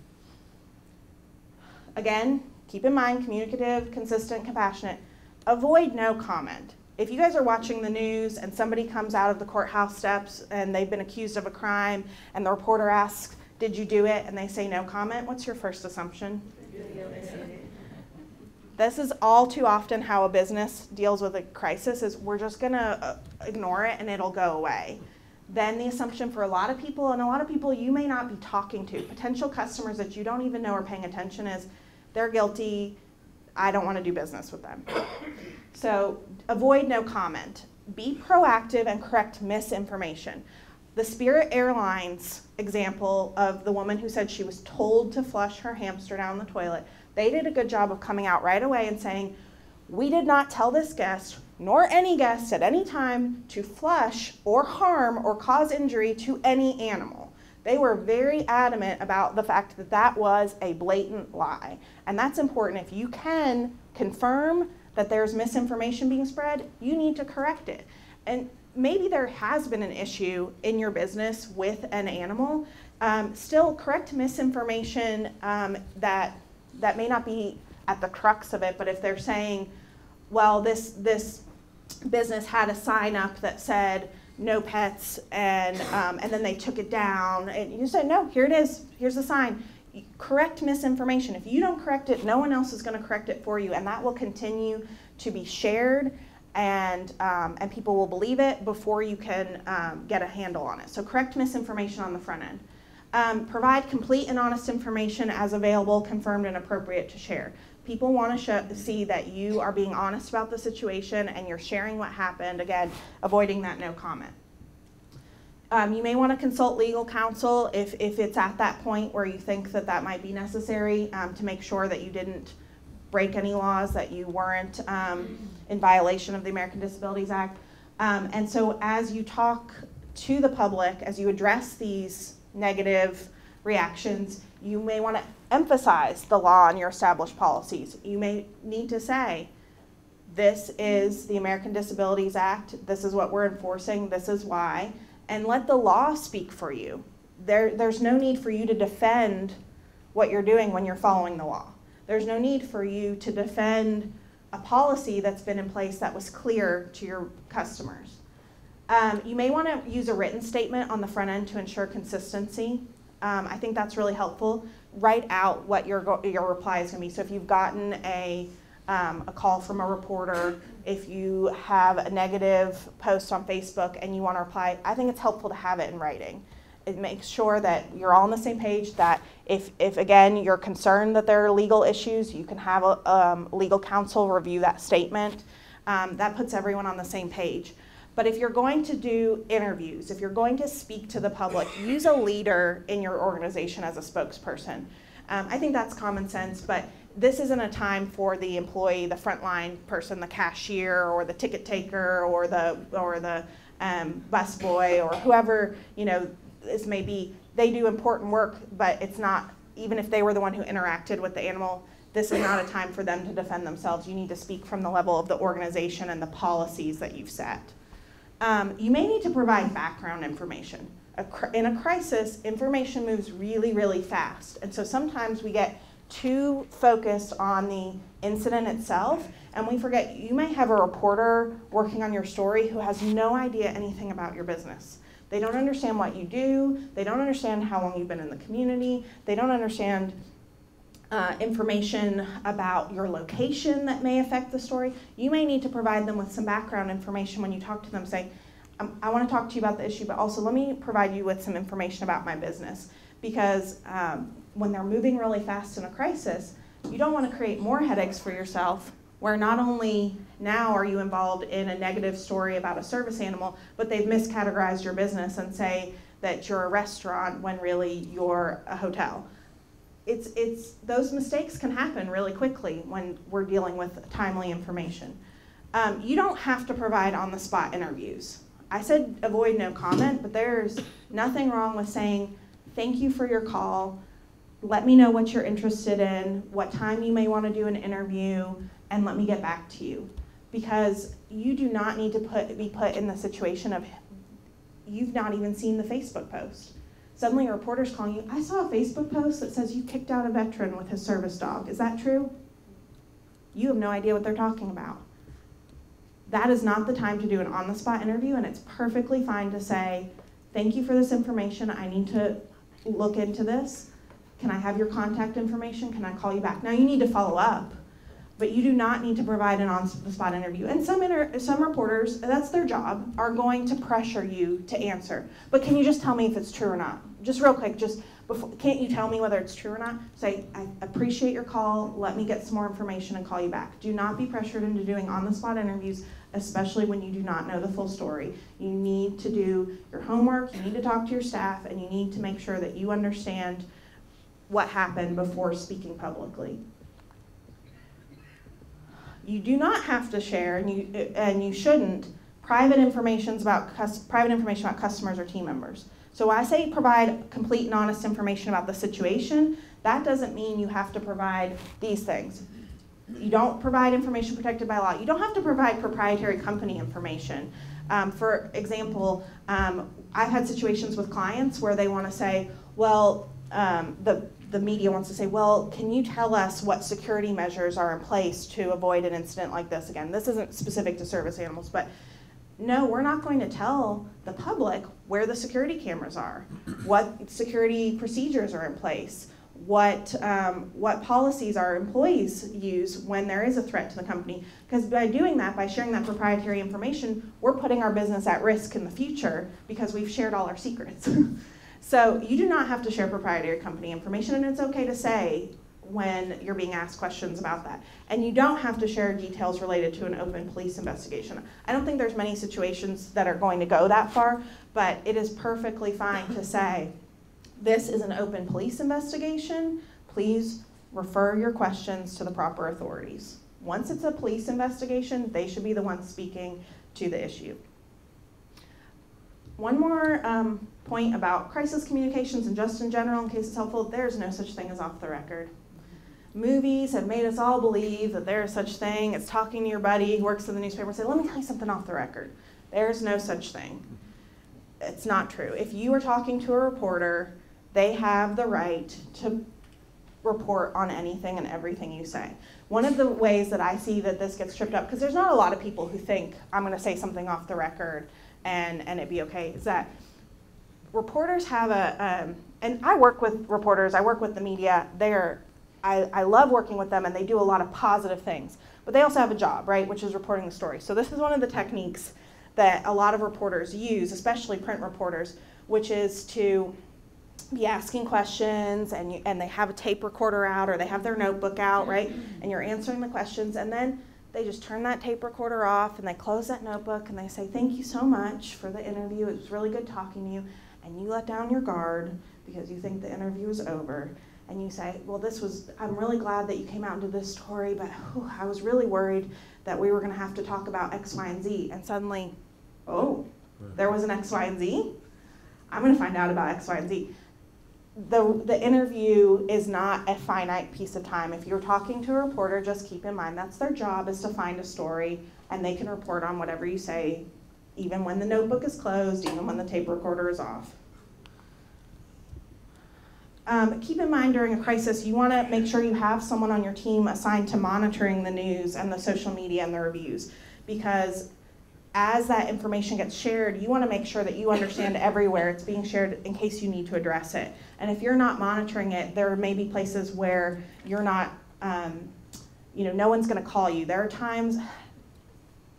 Again, keep in mind communicative, consistent, compassionate. Avoid no comment. If you guys are watching the news and somebody comes out of the courthouse steps and they've been accused of a crime and the reporter asks, did you do it? And they say no comment. What's your first assumption? This is all too often how a business deals with a crisis is we're just going to uh, ignore it and it'll go away. Then the assumption for a lot of people and a lot of people you may not be talking to, potential customers that you don't even know are paying attention is they're guilty. I don't want to do business with them. So avoid no comment. Be proactive and correct misinformation. The Spirit Airlines example of the woman who said she was told to flush her hamster down the toilet, they did a good job of coming out right away and saying, We did not tell this guest, nor any guest at any time, to flush or harm or cause injury to any animal. They were very adamant about the fact that that was a blatant lie. And that's important. If you can confirm that there's misinformation being spread, you need to correct it. And maybe there has been an issue in your business with an animal. Um, still, correct misinformation um, that that may not be at the crux of it, but if they're saying, well, this this business had a sign up that said no pets, and um, and then they took it down, and you said no, here it is, here's the sign. Correct misinformation. If you don't correct it, no one else is going to correct it for you, and that will continue to be shared and um, and people will believe it before you can um, get a handle on it. So correct misinformation on the front end. Um, provide complete and honest information as available, confirmed, and appropriate to share. People want to see that you are being honest about the situation and you're sharing what happened. Again, avoiding that no comment. Um, you may want to consult legal counsel if, if it's at that point where you think that that might be necessary um, to make sure that you didn't break any laws, that you weren't um, in violation of the American Disabilities Act. Um, and so as you talk to the public, as you address these negative reactions, you may want to emphasize the law and your established policies. You may need to say, this is the American Disabilities Act, this is what we're enforcing, this is why, and let the law speak for you. There, there's no need for you to defend what you're doing when you're following the law. There's no need for you to defend a policy that's been in place that was clear to your customers. Um, you may want to use a written statement on the front end to ensure consistency. Um, I think that's really helpful. Write out what your, your reply is going to be. So if you've gotten a, um, a call from a reporter, if you have a negative post on Facebook and you want to reply, I think it's helpful to have it in writing. It makes sure that you're all on the same page, that if, if again, you're concerned that there are legal issues, you can have a um, legal counsel review that statement. Um, that puts everyone on the same page. But if you're going to do interviews, if you're going to speak to the public, use a leader in your organization as a spokesperson. Um, I think that's common sense, but this isn't a time for the employee, the frontline person, the cashier or the ticket taker or the or the um, busboy or whoever you know this may be. They do important work, but it's not even if they were the one who interacted with the animal. This is not a time for them to defend themselves. You need to speak from the level of the organization and the policies that you've set. Um, you may need to provide background information. in a crisis, information moves really, really fast. And so sometimes we get too focused on the incident itself and we forget you may have a reporter working on your story who has no idea anything about your business. They don't understand what you do, they don't understand how long you've been in the community, they don't understand uh, information about your location that may affect the story, you may need to provide them with some background information when you talk to them. Say, um, I want to talk to you about the issue, but also let me provide you with some information about my business. Because um, when they're moving really fast in a crisis, you don't want to create more headaches for yourself where not only now are you involved in a negative story about a service animal, but they've miscategorized your business and say that you're a restaurant when really you're a hotel it's, it's, those mistakes can happen really quickly when we're dealing with timely information. Um, you don't have to provide on the spot interviews. I said avoid no comment, but there's nothing wrong with saying, thank you for your call. Let me know what you're interested in, what time you may want to do an interview, and let me get back to you. Because you do not need to put, be put in the situation of you've not even seen the Facebook post. Suddenly a reporter's calling you, I saw a Facebook post that says you kicked out a veteran with his service dog. Is that true? You have no idea what they're talking about. That is not the time to do an on the spot interview, and it's perfectly fine to say, Thank you for this information. I need to look into this. Can I have your contact information? Can I call you back? Now, you need to follow up, but you do not need to provide an on the spot interview. And some, inter- some reporters, that's their job, are going to pressure you to answer. But can you just tell me if it's true or not? Just real quick, just before, can't you tell me whether it's true or not? Say, I appreciate your call, let me get some more information and call you back. Do not be pressured into doing on-the-spot interviews, especially when you do not know the full story. You need to do your homework, you need to talk to your staff, and you need to make sure that you understand what happened before speaking publicly. You do not have to share, and you, and you shouldn't, private about, private information about customers or team members. So when I say provide complete and honest information about the situation, that doesn't mean you have to provide these things. You don't provide information protected by law. You don't have to provide proprietary company information. Um, for example, um, I've had situations with clients where they want to say, well, um, the, the media wants to say, well, can you tell us what security measures are in place to avoid an incident like this again? This isn't specific to service animals, but no, we're not going to tell the public where the security cameras are, what security procedures are in place, what, um, what policies our employees use when there is a threat to the company. Because by doing that, by sharing that proprietary information, we're putting our business at risk in the future because we've shared all our secrets. so you do not have to share proprietary company information, and it's okay to say when you're being asked questions about that. And you don't have to share details related to an open police investigation. I don't think there's many situations that are going to go that far, but it is perfectly fine to say, this is an open police investigation. Please refer your questions to the proper authorities. Once it's a police investigation, they should be the ones speaking to the issue. One more um, point about crisis communications and just in general, in case it's helpful, there's no such thing as off the record. Movies have made us all believe that there is such thing as talking to your buddy who works in the newspaper and say, let me tell you something off the record. There's no such thing. It's not true. If you are talking to a reporter, they have the right to report on anything and everything you say. One of the ways that I see that this gets tripped up, because there's not a lot of people who think I'm going to say something off the record and, and it be okay, is that reporters have a, um, and I work with reporters, I work with the media, they're I, I love working with them and they do a lot of positive things. But they also have a job, right, which is reporting the story. So this is one of the techniques that a lot of reporters use, especially print reporters, which is to be asking questions and, you, and they have a tape recorder out or they have their notebook out, right? And you're answering the questions and then they just turn that tape recorder off and they close that notebook and they say, Thank you so much for the interview. It was really good talking to you. And you let down your guard because you think the interview is over and you say, well, this was, I'm really glad that you came out and did this story, but I was really worried that we were going to have to talk about X, Y, and Z. And suddenly, oh, there was an X, Y, and Z? I'm going to find out about X, Y, and Z. The, the interview is not a finite piece of time. If you're talking to a reporter, just keep in mind that's their job is to find a story and they can report on whatever you say, even when the notebook is closed, even when the tape recorder is off. Um, keep in mind during a crisis, you want to make sure you have someone on your team assigned to monitoring the news and the social media and the reviews. Because as that information gets shared, you want to make sure that you understand everywhere it's being shared in case you need to address it. And if you're not monitoring it, there may be places where you're not, um, you know, no one's going to call you. There are times,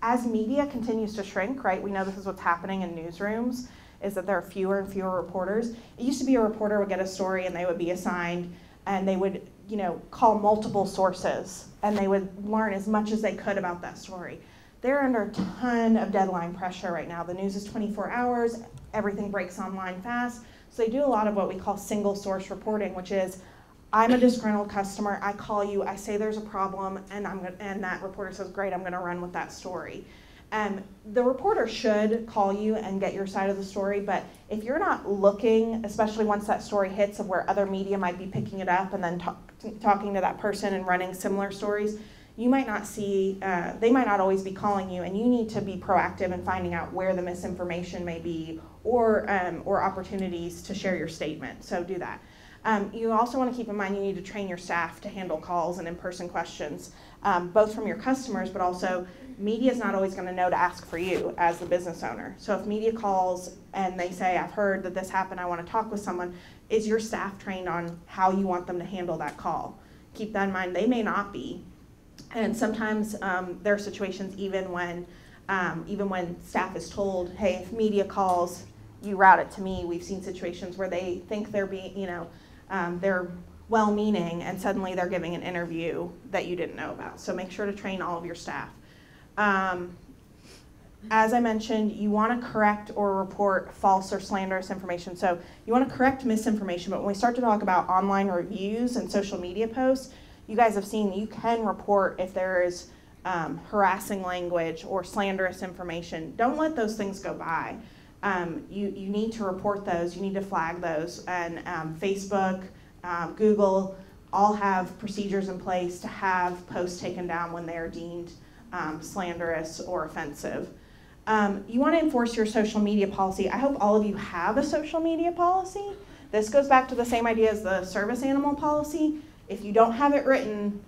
as media continues to shrink, right? We know this is what's happening in newsrooms is that there are fewer and fewer reporters. It used to be a reporter would get a story and they would be assigned and they would, you know, call multiple sources and they would learn as much as they could about that story. They're under a ton of deadline pressure right now. The news is 24 hours, everything breaks online fast. So they do a lot of what we call single source reporting, which is I'm a disgruntled customer. I call you. I say there's a problem, and I'm gonna, and that reporter says, "Great, I'm going to run with that story." Um, the reporter should call you and get your side of the story, but if you're not looking, especially once that story hits of where other media might be picking it up and then talk, talking to that person and running similar stories, you might not see, uh, they might not always be calling you, and you need to be proactive in finding out where the misinformation may be or, um, or opportunities to share your statement. So do that. Um, you also want to keep in mind you need to train your staff to handle calls and in person questions, um, both from your customers, but also media is not always going to know to ask for you as the business owner. So if media calls and they say, I've heard that this happened, I want to talk with someone, is your staff trained on how you want them to handle that call? Keep that in mind, they may not be. And sometimes um, there are situations even when, um, even when staff is told, hey, if media calls, you route it to me. We've seen situations where they think they're being, you know, um, they're well-meaning and suddenly they're giving an interview that you didn't know about. So make sure to train all of your staff. Um, as I mentioned, you want to correct or report false or slanderous information. So you want to correct misinformation, but when we start to talk about online reviews and social media posts, you guys have seen you can report if there is um, harassing language or slanderous information. Don't let those things go by. Um, you, you need to report those, you need to flag those. And um, Facebook, um, Google all have procedures in place to have posts taken down when they are deemed um, slanderous or offensive. Um, you want to enforce your social media policy. I hope all of you have a social media policy. This goes back to the same idea as the service animal policy. If you don't have it written,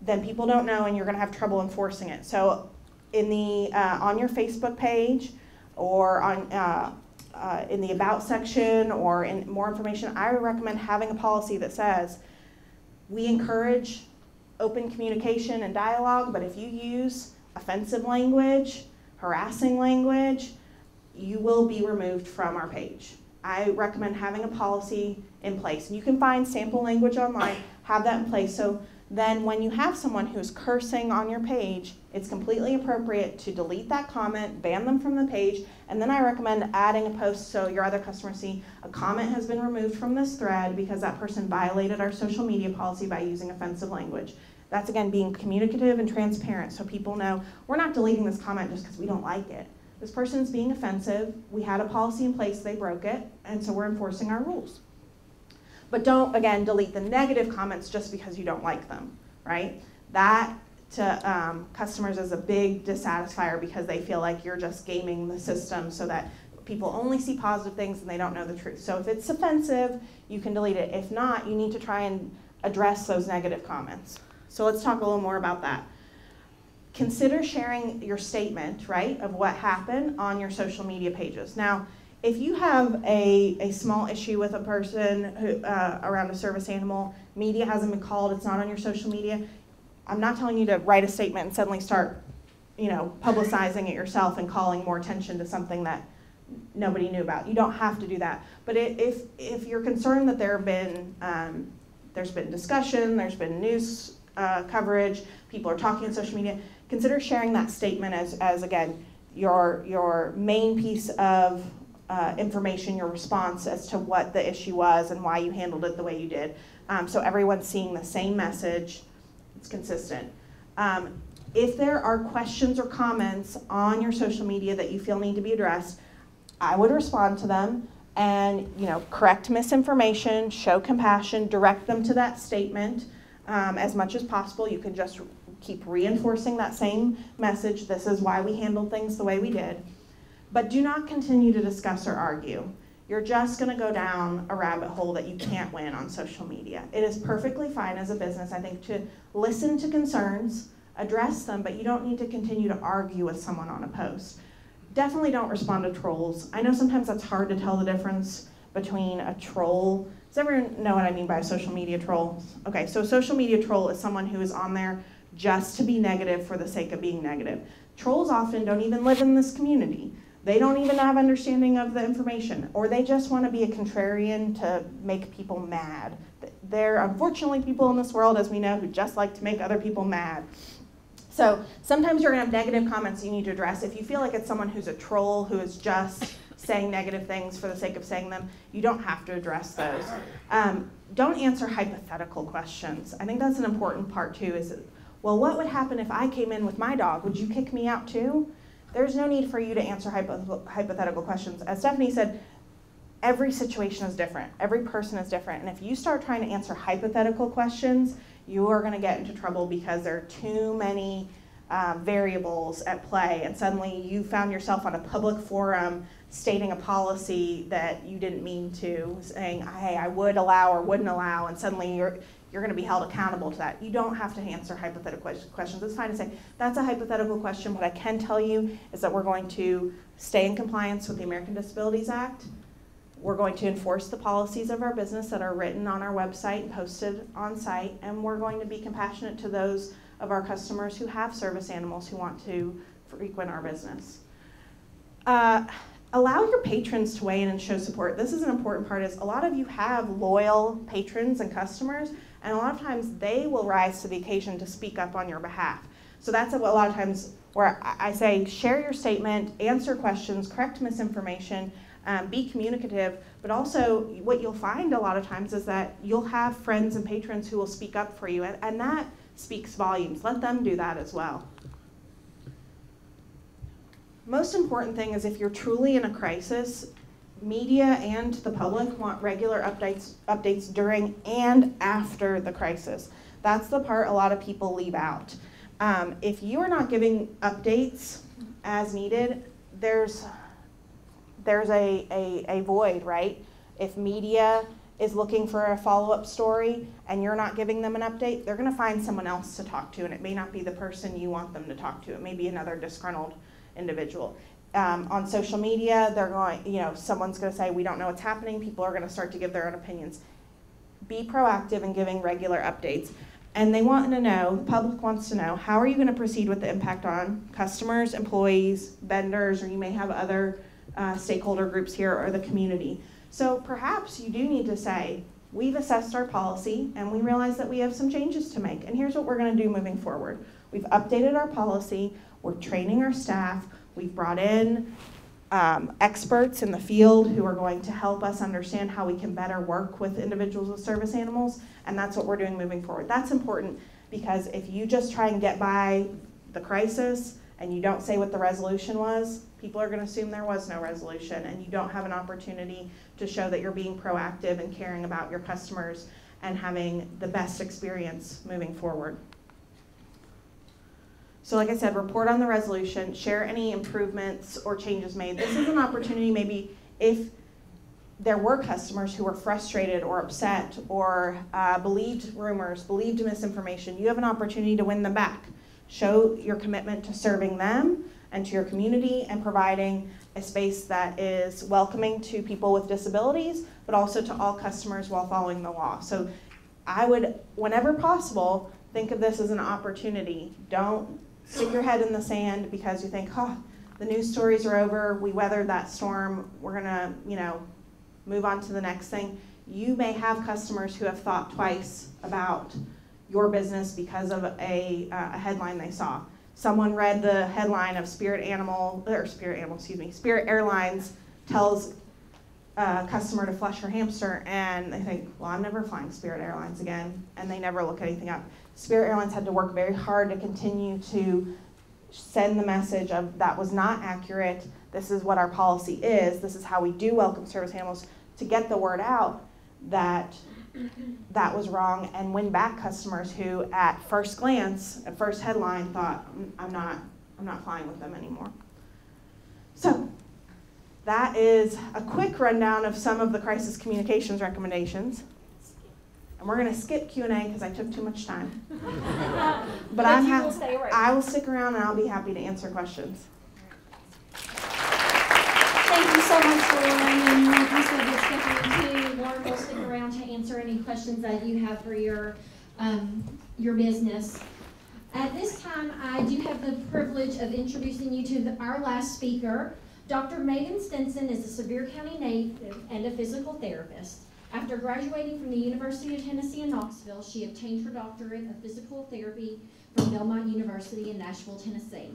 then people don't know and you're going to have trouble enforcing it. So, in the uh, on your Facebook page or on uh, uh, in the about section or in more information, I recommend having a policy that says we encourage open communication and dialogue, but if you use offensive language, harassing language, you will be removed from our page. I recommend having a policy in place. And you can find sample language online, have that in place. So then when you have someone who's cursing on your page, it's completely appropriate to delete that comment, ban them from the page, and then I recommend adding a post so your other customers see a comment has been removed from this thread because that person violated our social media policy by using offensive language. That's again being communicative and transparent so people know we're not deleting this comment just because we don't like it. This person's being offensive. We had a policy in place, they broke it, and so we're enforcing our rules. But don't, again, delete the negative comments just because you don't like them, right? That to um, customers is a big dissatisfier because they feel like you're just gaming the system so that people only see positive things and they don't know the truth. So if it's offensive, you can delete it. If not, you need to try and address those negative comments. So let's talk a little more about that. Consider sharing your statement, right, of what happened on your social media pages. Now, if you have a, a small issue with a person who, uh, around a service animal, media hasn't been called, it's not on your social media, I'm not telling you to write a statement and suddenly start, you know, publicizing it yourself and calling more attention to something that nobody knew about. You don't have to do that. But if, if you're concerned that there have been, um, there's been discussion, there's been news uh, coverage, people are talking on social media, consider sharing that statement as, as again, your, your main piece of uh, information, your response as to what the issue was and why you handled it the way you did. Um, so everyone's seeing the same message, it's consistent. Um, if there are questions or comments on your social media that you feel need to be addressed, I would respond to them and you know correct misinformation, show compassion, direct them to that statement um, as much as possible. You can just keep reinforcing that same message. This is why we handled things the way we did. But do not continue to discuss or argue. You're just going to go down a rabbit hole that you can't win on social media. It is perfectly fine as a business, I think, to listen to concerns, address them, but you don't need to continue to argue with someone on a post. Definitely don't respond to trolls. I know sometimes that's hard to tell the difference between a troll. Does everyone know what I mean by a social media troll? Okay, so a social media troll is someone who is on there just to be negative for the sake of being negative. Trolls often don't even live in this community. They don't even have understanding of the information, or they just want to be a contrarian to make people mad. There are unfortunately people in this world, as we know, who just like to make other people mad. So sometimes you're going to have negative comments you need to address. If you feel like it's someone who's a troll who is just saying negative things for the sake of saying them, you don't have to address those. Um, don't answer hypothetical questions. I think that's an important part too. Is well, what would happen if I came in with my dog? Would you kick me out too? There's no need for you to answer hypo- hypothetical questions. As Stephanie said, every situation is different, every person is different. And if you start trying to answer hypothetical questions, you are going to get into trouble because there are too many um, variables at play. And suddenly you found yourself on a public forum stating a policy that you didn't mean to, saying, hey, I would allow or wouldn't allow, and suddenly you're you're going to be held accountable to that. You don't have to answer hypothetical questions. It's fine to say, that's a hypothetical question. What I can tell you is that we're going to stay in compliance with the American Disabilities Act. We're going to enforce the policies of our business that are written on our website and posted on site, and we're going to be compassionate to those of our customers who have service animals who want to frequent our business. Uh, allow your patrons to weigh in and show support. This is an important part is a lot of you have loyal patrons and customers, and a lot of times they will rise to the occasion to speak up on your behalf. So that's a, lot of times where I I say share your statement, answer questions, correct misinformation, um, be communicative, but also what you'll find a lot of times is that you'll have friends and patrons who will speak up for you, and, and that speaks volumes. Let them do that as well. Most important thing is if you're truly in a crisis, media and the public want regular updates updates during and after the crisis. That's the part a lot of people leave out. Um, if you are not giving updates as needed, there's there's a, a, a void, right? If media is looking for a follow-up story and you're not giving them an update, they're going to find someone else to talk to, and it may not be the person you want them to talk to. It may be another disgruntled individual. Um, on social media, they're going, you know, someone's going to say, we don't know what's happening. People are going to start to give their own opinions. Be proactive in giving regular updates. And they want to know, the public wants to know, how are you going to proceed with the impact on customers, employees, vendors, or you may have other uh, stakeholder groups here or the community. So perhaps you do need to say, we've assessed our policy and we realize that we have some changes to make. And here's what we're going to do moving forward. We've updated our policy, we're training our staff, we've brought in um, experts in the field who are going to help us understand how we can better work with individuals with service animals, and that's what we're doing moving forward. That's important because if you just try and get by the crisis and you don't say what the resolution was, people are going to assume there was no resolution, and you don't have an opportunity to show that you're being proactive and caring about your customers and having the best experience moving forward. So like I said, report on the resolution, share any improvements or changes made. This is an opportunity maybe if there were customers who were frustrated or upset or uh, believed rumors, believed misinformation, you have an opportunity to win them back. Show your commitment to serving them and to your community and providing a space that is welcoming to people with disabilities, but also to all customers while following the law. So I would, whenever possible, think of this as an opportunity. Don't stick your head in the sand because you think, oh, the news stories are over, we weathered that storm, we're gonna, you know, move on to the next thing. You may have customers who have thought twice about your business because of a, uh, a headline they saw. Someone read the headline of Spirit Animal, or Spirit Animal, excuse me, Spirit Airlines tells a customer to flush her hamster, and they think, well, I'm never flying Spirit Airlines again, and they never look anything up. Spirit Airlines had to work very hard to continue to send the message of that was not accurate. This is what our policy is. This is how we do welcome service animals to get the word out that that was wrong and win back customers who at first glance, at first headline thought "Mm, I'm not I'm not flying with them anymore. So, that is a quick rundown of some of the crisis communications recommendations. And we're going to skip Q&A because I took too much time. but I'm ha- will stay around. I will stick around and I'll be happy to answer questions. Thank you so much, Lauren, and like you said, you're sticking to, Lauren will stick around to answer any questions that you have for your, um, your business. At this time, I do have the privilege of introducing you to the- our last speaker. Dr. Megan Stinson is a Sevier County native and a physical therapist. After graduating from the University of Tennessee in Knoxville, she obtained her doctorate of physical therapy from Belmont University in Nashville, Tennessee.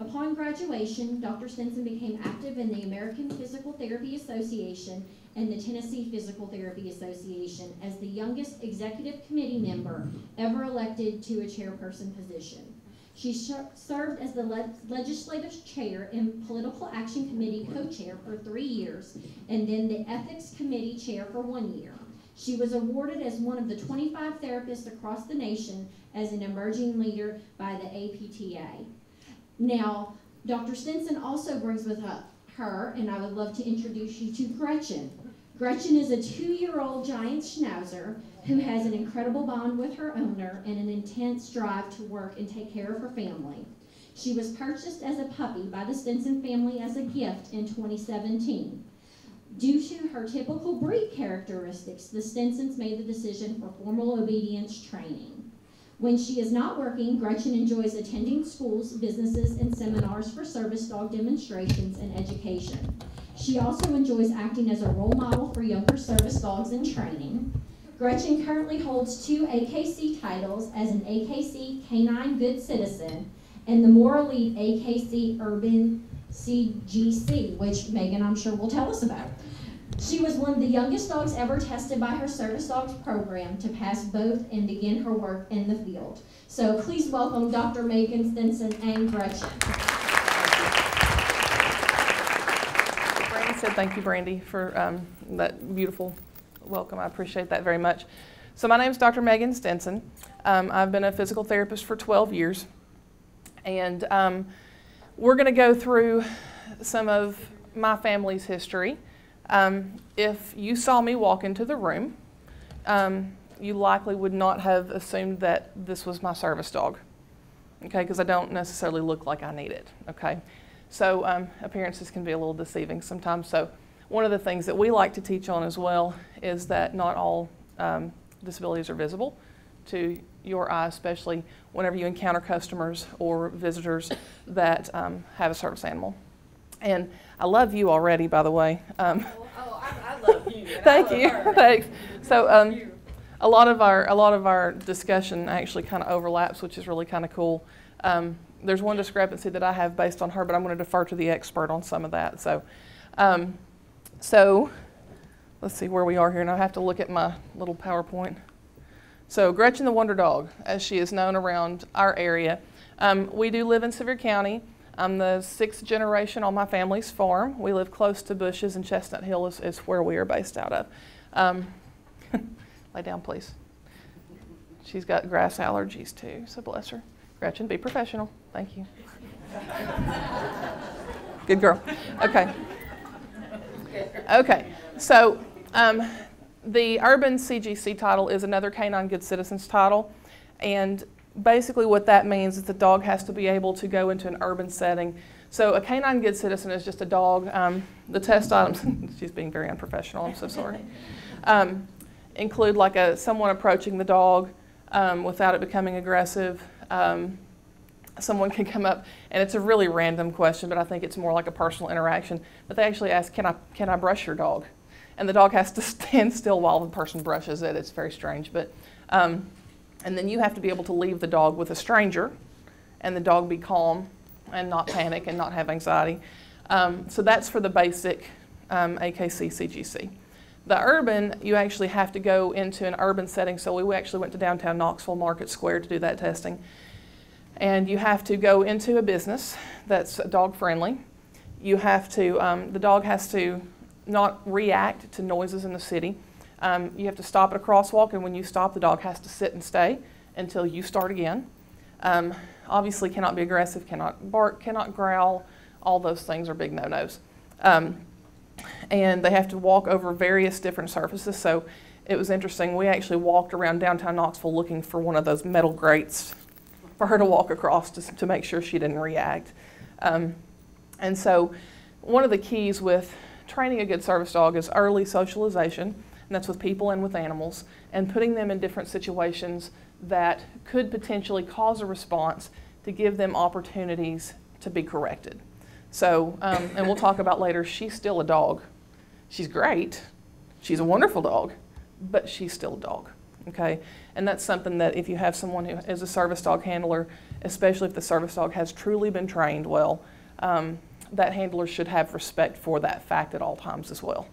Upon graduation, Dr. Stinson became active in the American Physical Therapy Association and the Tennessee Physical Therapy Association as the youngest executive committee member ever elected to a chairperson position. She sh- served as the le- legislative chair and political action committee co-chair for three years and then the ethics committee chair for one year. She was awarded as one of the 25 therapists across the nation as an emerging leader by the APTA. Now, Dr. Stinson also brings with her, and I would love to introduce you to Gretchen. Gretchen is a two-year-old giant schnauzer who has an incredible bond with her owner and an intense drive to work and take care of her family. She was purchased as a puppy by the Stinson family as a gift in 2017. Due to her typical breed characteristics, the Stinsons made the decision for formal obedience training. When she is not working, Gretchen enjoys attending schools, businesses, and seminars for service dog demonstrations and education. She also enjoys acting as a role model for younger service dogs in training. Gretchen currently holds two AKC titles as an AKC Canine Good Citizen and the more elite AKC Urban CGC, which Megan, I'm sure, will tell us about. She was one of the youngest dogs ever tested by her service dogs program to pass both and begin her work in the field. So please welcome Dr. Megan Stinson and Gretchen. Brandy said thank you, Brandy, for um, that beautiful welcome. I appreciate that very much. So my name is Dr. Megan Stinson. Um, I've been a physical therapist for 12 years. And um, we're going to go through some of my family's history. Um, if you saw me walk into the room, um, you likely would not have assumed that this was my service dog, okay, because I don't necessarily look like I need it, okay? So um, appearances can be a little deceiving sometimes. So one of the things that we like to teach on as well is that not all um, disabilities are visible to your eye, especially whenever you encounter customers or visitors that um, have a service animal. And I love you already, by the way. Um, Oh, I, I love you. thank love you. her. Thanks. So um, a lot of our a lot of our discussion actually kind of overlaps, which is really kind of cool. Um, there's one discrepancy that I have based on her, but I'm going to defer to the expert on some of that. So, um, so let's see where we are here, and I have to look at my little PowerPoint. So Gretchen the Wonder Dog, as she is known around our area. Um, we do live in Sevier County. I'm the sixth generation on my family's farm. We live close to Bush's and Chestnut Hill is, is where we are based out of. Um, lay down, please. She's got grass allergies too, so bless her. Gretchen, be professional. Thank you. Good girl. Okay. Okay. So um, the Urban CGC title is another Canine Good Citizens title. And basically what that means is the dog has to be able to go into an urban setting. So a Canine Good Citizen is just a dog. Um, the test items, she's being very unprofessional, I'm so sorry, um, include like a someone approaching the dog um, without it becoming aggressive. Someone can come up, and it's a really random question, but I think it's more like a personal interaction. But they actually ask, "Can I can I brush your dog?" And the dog has to stand still while the person brushes it. It's very strange, but um, and then you have to be able to leave the dog with a stranger, and the dog be calm and not panic and not have anxiety. Um, so that's for the basic um, AKC CGC. The urban, you actually have to go into an urban setting. So we actually went to downtown Knoxville Market Square to do that testing. And you have to go into a business that's dog friendly. You have to, um, the dog has to not react to noises in the city. Um, you have to stop at a crosswalk, and when you stop, the dog has to sit and stay until you start again. Um, obviously, cannot be aggressive, cannot bark, cannot growl. All those things are big no-nos. Um, and they have to walk over various different surfaces. So it was interesting. We actually walked around downtown Knoxville looking for one of those metal grates for her to walk across to, to make sure she didn't react. Um, and so, one of the keys with training a good service dog is early socialization, and that's with people and with animals, and putting them in different situations that could potentially cause a response to give them opportunities to be corrected. So, um, and we'll talk about later, she's still a dog. She's great, she's a wonderful dog, but she's still a dog. Okay, and that's something that if you have someone who is a service dog handler, especially if the service dog has truly been trained well, um, that handler should have respect for that fact at all times as well.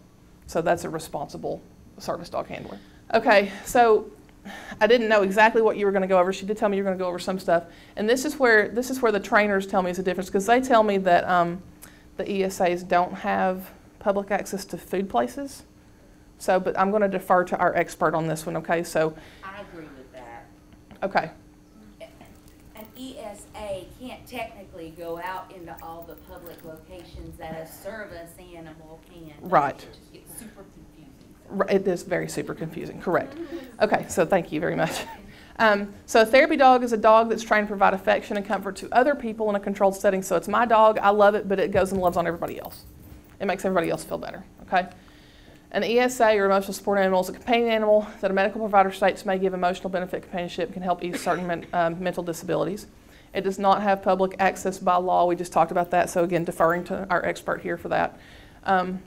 So that's a responsible service dog handler. Okay, so I didn't know exactly what you were going to go over. She did tell me you're going to go over some stuff, and this is where this is where the trainers tell me is a difference because they tell me that um, the ESAs don't have public access to food places. So, but I'm going to defer to our expert on this one. Okay, so I agree with that. Okay, An ESA can't technically go out into all the public locations that a service animal can. Right. It just gets super confusing. It is very super confusing, correct. Okay, so thank you very much. Um, so a therapy dog is a dog that's trained to provide affection and comfort to other people in a controlled setting. So it's my dog, I love it, but it goes and loves on everybody else. It makes everybody else feel better, okay? An ESA or emotional support animal is a companion animal that a medical provider states may give emotional benefit companionship can help ease certain men, um, mental disabilities. It does not have public access by law. We just talked about that. So again, deferring to our expert here for that. Um,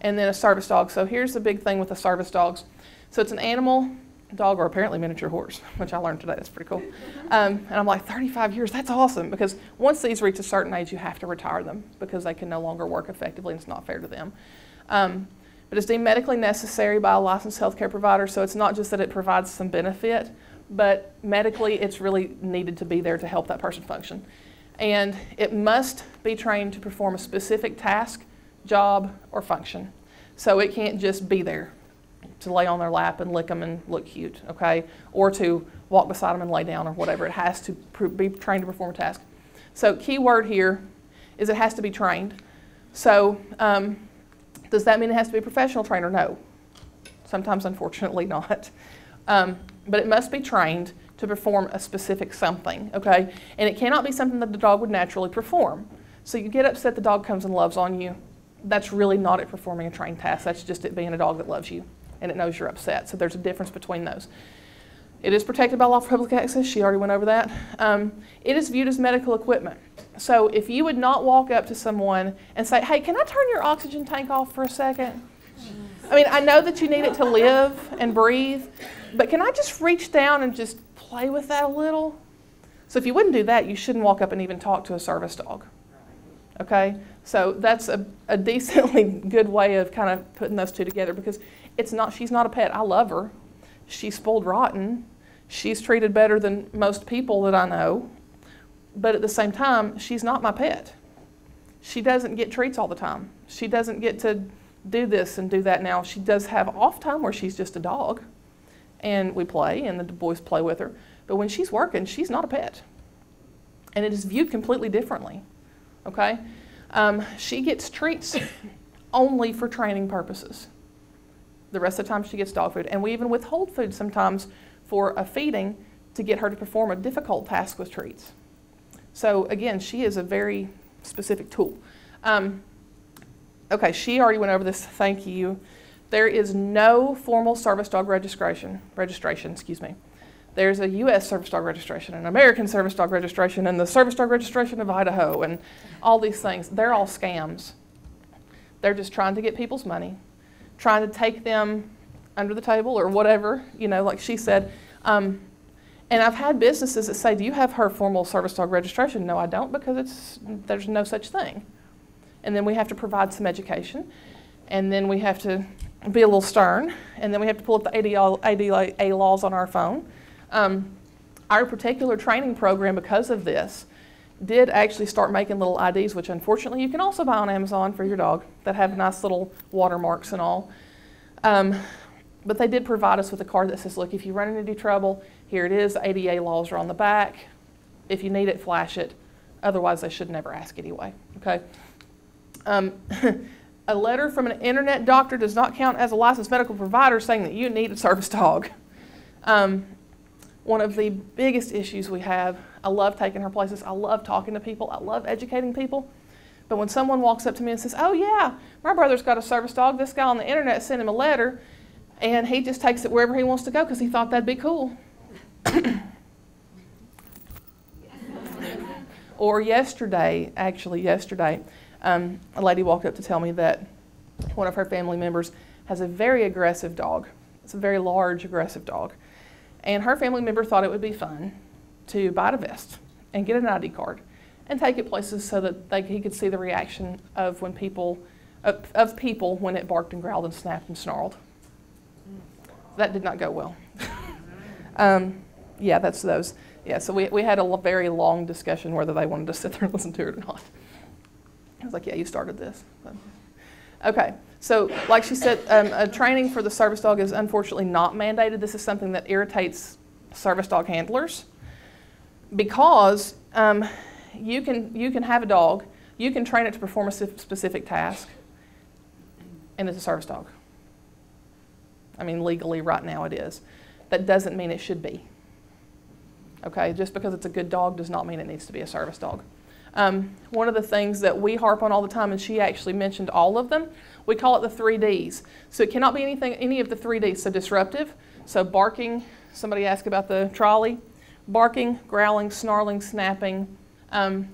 and then a service dog. So here's the big thing with the service dogs. So it's an animal, dog, or apparently miniature horse, which I learned today. That's pretty cool. Um, and I'm like, 35 years, that's awesome. Because once these reach a certain age, you have to retire them because they can no longer work effectively and it's not fair to them. Um, but it's deemed medically necessary by a licensed healthcare provider. So it's not just that it provides some benefit, but medically it's really needed to be there to help that person function. And it must be trained to perform a specific task, job, or function. So it can't just be there to lay on their lap and lick them and look cute, okay? Or to walk beside them and lay down or whatever. It has to be trained to perform a task. So key word here is it has to be trained. So um, does that mean it has to be a professional trainer? No. Sometimes, unfortunately, not. Um, but it must be trained to perform a specific something, okay? And it cannot be something that the dog would naturally perform. So you get upset the dog comes and loves on you. That's really not it performing a trained task. That's just it being a dog that loves you and it knows you're upset. So there's a difference between those. It is protected by law for public access. She already went over that. Um, it is viewed as medical equipment. So if you would not walk up to someone and say, hey, can I turn your oxygen tank off for a second? I mean, I know that you need it to live and breathe, but can I just reach down and just play with that a little? So if you wouldn't do that, you shouldn't walk up and even talk to a service dog. Okay? So that's a, a decently good way of kind of putting those two together because it's not, she's not a pet. I love her. She's spoiled rotten. She's treated better than most people that I know. But at the same time, she's not my pet. She doesn't get treats all the time. She doesn't get to do this and do that now. She does have off time where she's just a dog and we play and the boys play with her. But when she's working, she's not a pet. And it is viewed completely differently. Okay? Um, she gets treats only for training purposes. The rest of the time, she gets dog food. And we even withhold food sometimes for a feeding to get her to perform a difficult task with treats. So, again, she is a very specific tool. Um, okay, she already went over this. Thank you. There is no formal service dog registration. Registration, excuse me. There's a U.S. service dog registration, an American service dog registration, and the service dog registration of Idaho, and all these things. They're all scams. They're just trying to get people's money, trying to take them under the table or whatever, you know, like she said. Um, and I've had businesses that say, "Do you have her formal service dog registration?" No, I don't, because it's there's no such thing. And then we have to provide some education, and then we have to be a little stern, and then we have to pull up the ADA, laws on our phone. Um, our particular training program, because of this, did actually start making little IDs, which unfortunately you can also buy on Amazon for your dog that have nice little watermarks and all. Um, but they did provide us with a card that says, look, if you run into trouble, here it is. ADA laws are on the back. If you need it, flash it. Otherwise, they should never ask anyway. Okay. Um, a letter from an internet doctor does not count as a licensed medical provider saying that you need a service dog. Um, one of the biggest issues we have, I love taking her places, I love talking to people, I love educating people. But when someone walks up to me and says, Oh, yeah, my brother's got a service dog, this guy on the internet sent him a letter, and he just takes it wherever he wants to go because he thought that'd be cool. or yesterday, actually, yesterday, um, a lady walked up to tell me that one of her family members has a very aggressive dog. It's a very large, aggressive dog. And her family member thought it would be fun to buy a vest and get an ID card and take it places so that they, he could see the reaction of when people of, of people when it barked and growled and snapped and snarled. That did not go well. um, yeah, that's those. Yeah, so we, we had a very long discussion whether they wanted to sit there and listen to it or not. I was like, yeah, you started this. Okay, so like she said, um, a training for the service dog is unfortunately not mandated. This is something that irritates service dog handlers because um, you, can, you can have a dog, you can train it to perform a specific task, and it's a service dog. I mean, legally, right now it is. That doesn't mean it should be. Okay, just because it's a good dog does not mean it needs to be a service dog. Um, one of the things that we harp on all the time, and she actually mentioned all of them, we call it the three Ds. So it cannot be anything, any of the three Ds. So disruptive, so barking, somebody asked about the trolley, barking, growling, snarling, snapping. Um,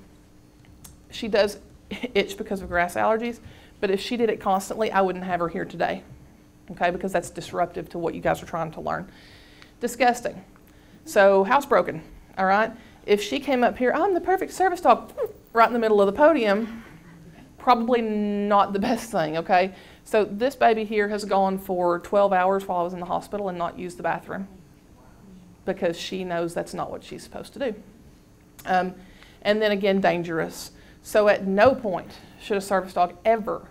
she does itch because of grass allergies. But if she did it constantly, I wouldn't have her here today. Okay, because that's disruptive to what you guys are trying to learn. Disgusting. So housebroken, all right? If she came up here, I'm the perfect service dog, right in the middle of the podium, probably not the best thing, okay? So this baby here has gone for 12 hours while I was in the hospital and not used the bathroom because she knows that's not what she's supposed to do. Um, and then again, dangerous. So at no point should a service dog ever,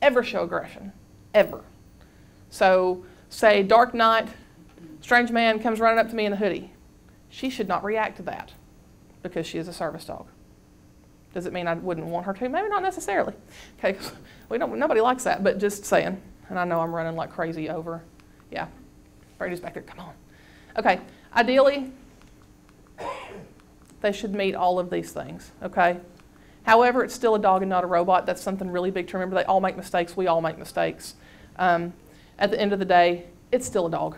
ever show aggression, ever. So say dark night, strange man comes running up to me in a hoodie. She should not react to that because she is a service dog. Does it mean I wouldn't want her to? Maybe not necessarily. Okay, we don't. Nobody likes that, but just saying. And I know I'm running like crazy over. Yeah, Brady's back there. Come on. Okay. Ideally, they should meet all of these things. Okay. However, it's still a dog and not a robot. That's something really big to remember. They all make mistakes. We all make mistakes. Um, at the end of the day, it's still a dog.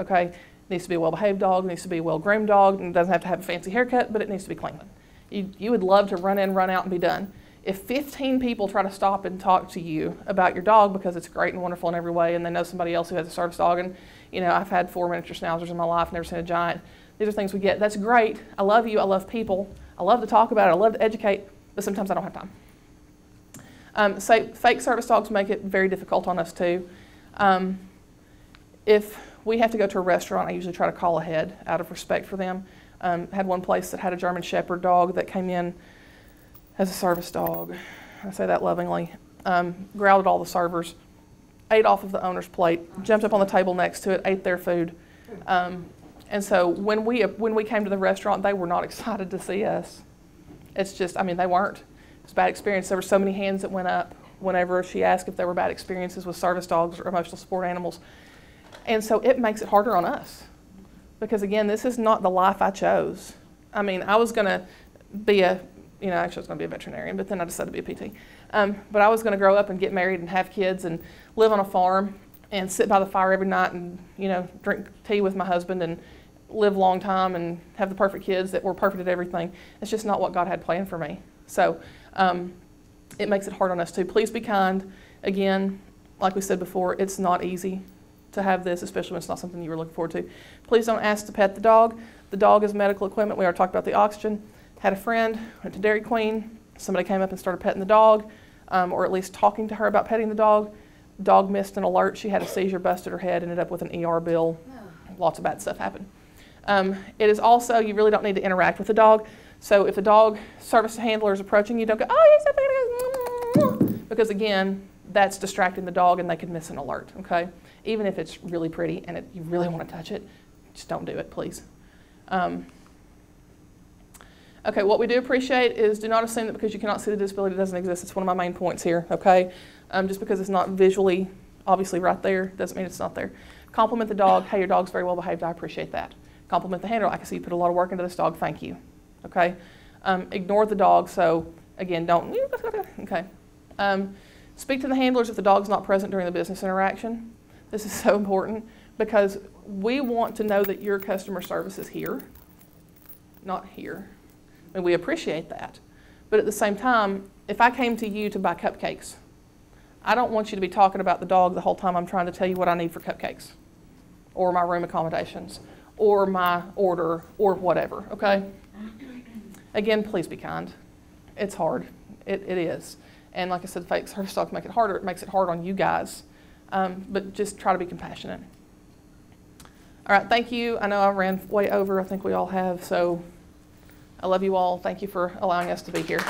Okay. It needs to be a well-behaved dog. It needs to be a well-groomed dog. And it doesn't have to have a fancy haircut, but it needs to be clean. You, you would love to run in, run out, and be done. If 15 people try to stop and talk to you about your dog because it's great and wonderful in every way, and they know somebody else who has a service dog, and you know I've had four miniature schnauzers in my life, never seen a giant. These are things we get. That's great. I love you. I love people. I love to talk about it. I love to educate, but sometimes I don't have time. Um, fake service dogs make it very difficult on us too. Um, if we have to go to a restaurant, I usually try to call ahead out of respect for them. Um, had one place that had a German Shepherd dog that came in as a service dog. I say that lovingly. Um, growled at all the servers, ate off of the owner's plate, jumped up on the table next to it, ate their food. Um, and so when we when we came to the restaurant, they were not excited to see us. It's just, I mean, they weren't. It was a bad experience. There were so many hands that went up whenever she asked if there were bad experiences with service dogs or emotional support animals. And so it makes it harder on us because again, this is not the life I chose. I mean, I was going to be a, you know, actually I was going to be a veterinarian, but then I decided to be a PT. Um, but I was going to grow up and get married and have kids and live on a farm and sit by the fire every night and, you know, drink tea with my husband and live a long time and have the perfect kids that were perfect at everything. It's just not what God had planned for me. So um, it makes it hard on us too. Please be kind. Again, like we said before, it's not easy to have this, especially when it's not something you were looking forward to. Please don't ask to pet the dog. The dog is medical equipment. We already talked about the oxygen. Had a friend, went to Dairy Queen. Somebody came up and started petting the dog, um, or at least talking to her about petting the dog. Dog missed an alert. She had a seizure, busted her head, ended up with an ER bill. Lots of bad stuff happened. Um, it is also, you really don't need to interact with the dog. So if the dog service handler is approaching you, don't go, oh, yes, because again, that's distracting the dog and they could miss an alert, okay? Even if it's really pretty and it, you really want to touch it, just don't do it, please. Um, okay, what we do appreciate is do not assume that because you cannot see the disability it doesn't exist. It's one of my main points here, okay? Um, just because it's not visually, obviously right there, doesn't mean it's not there. Compliment the dog. Hey, your dog's very well behaved. I appreciate that. Compliment the handler. I can see you put a lot of work into this dog. Thank you. Okay? Um, ignore the dog. So, again, don't. Okay. Um, speak to the handlers if the dog's not present during the business interaction. This is so important because we want to know that your customer service is here, not here. And we appreciate that. But at the same time, if I came to you to buy cupcakes, I don't want you to be talking about the dog the whole time I'm trying to tell you what I need for cupcakes or my room accommodations or my order or whatever, okay? Again, please be kind. It's hard. It, it is. And like I said, fake service dogs make it harder. It makes it hard on you guys. Um, but just try to be compassionate. All right, thank you. I know I ran way over. I think we all have. So I love you all. Thank you for allowing us to be here.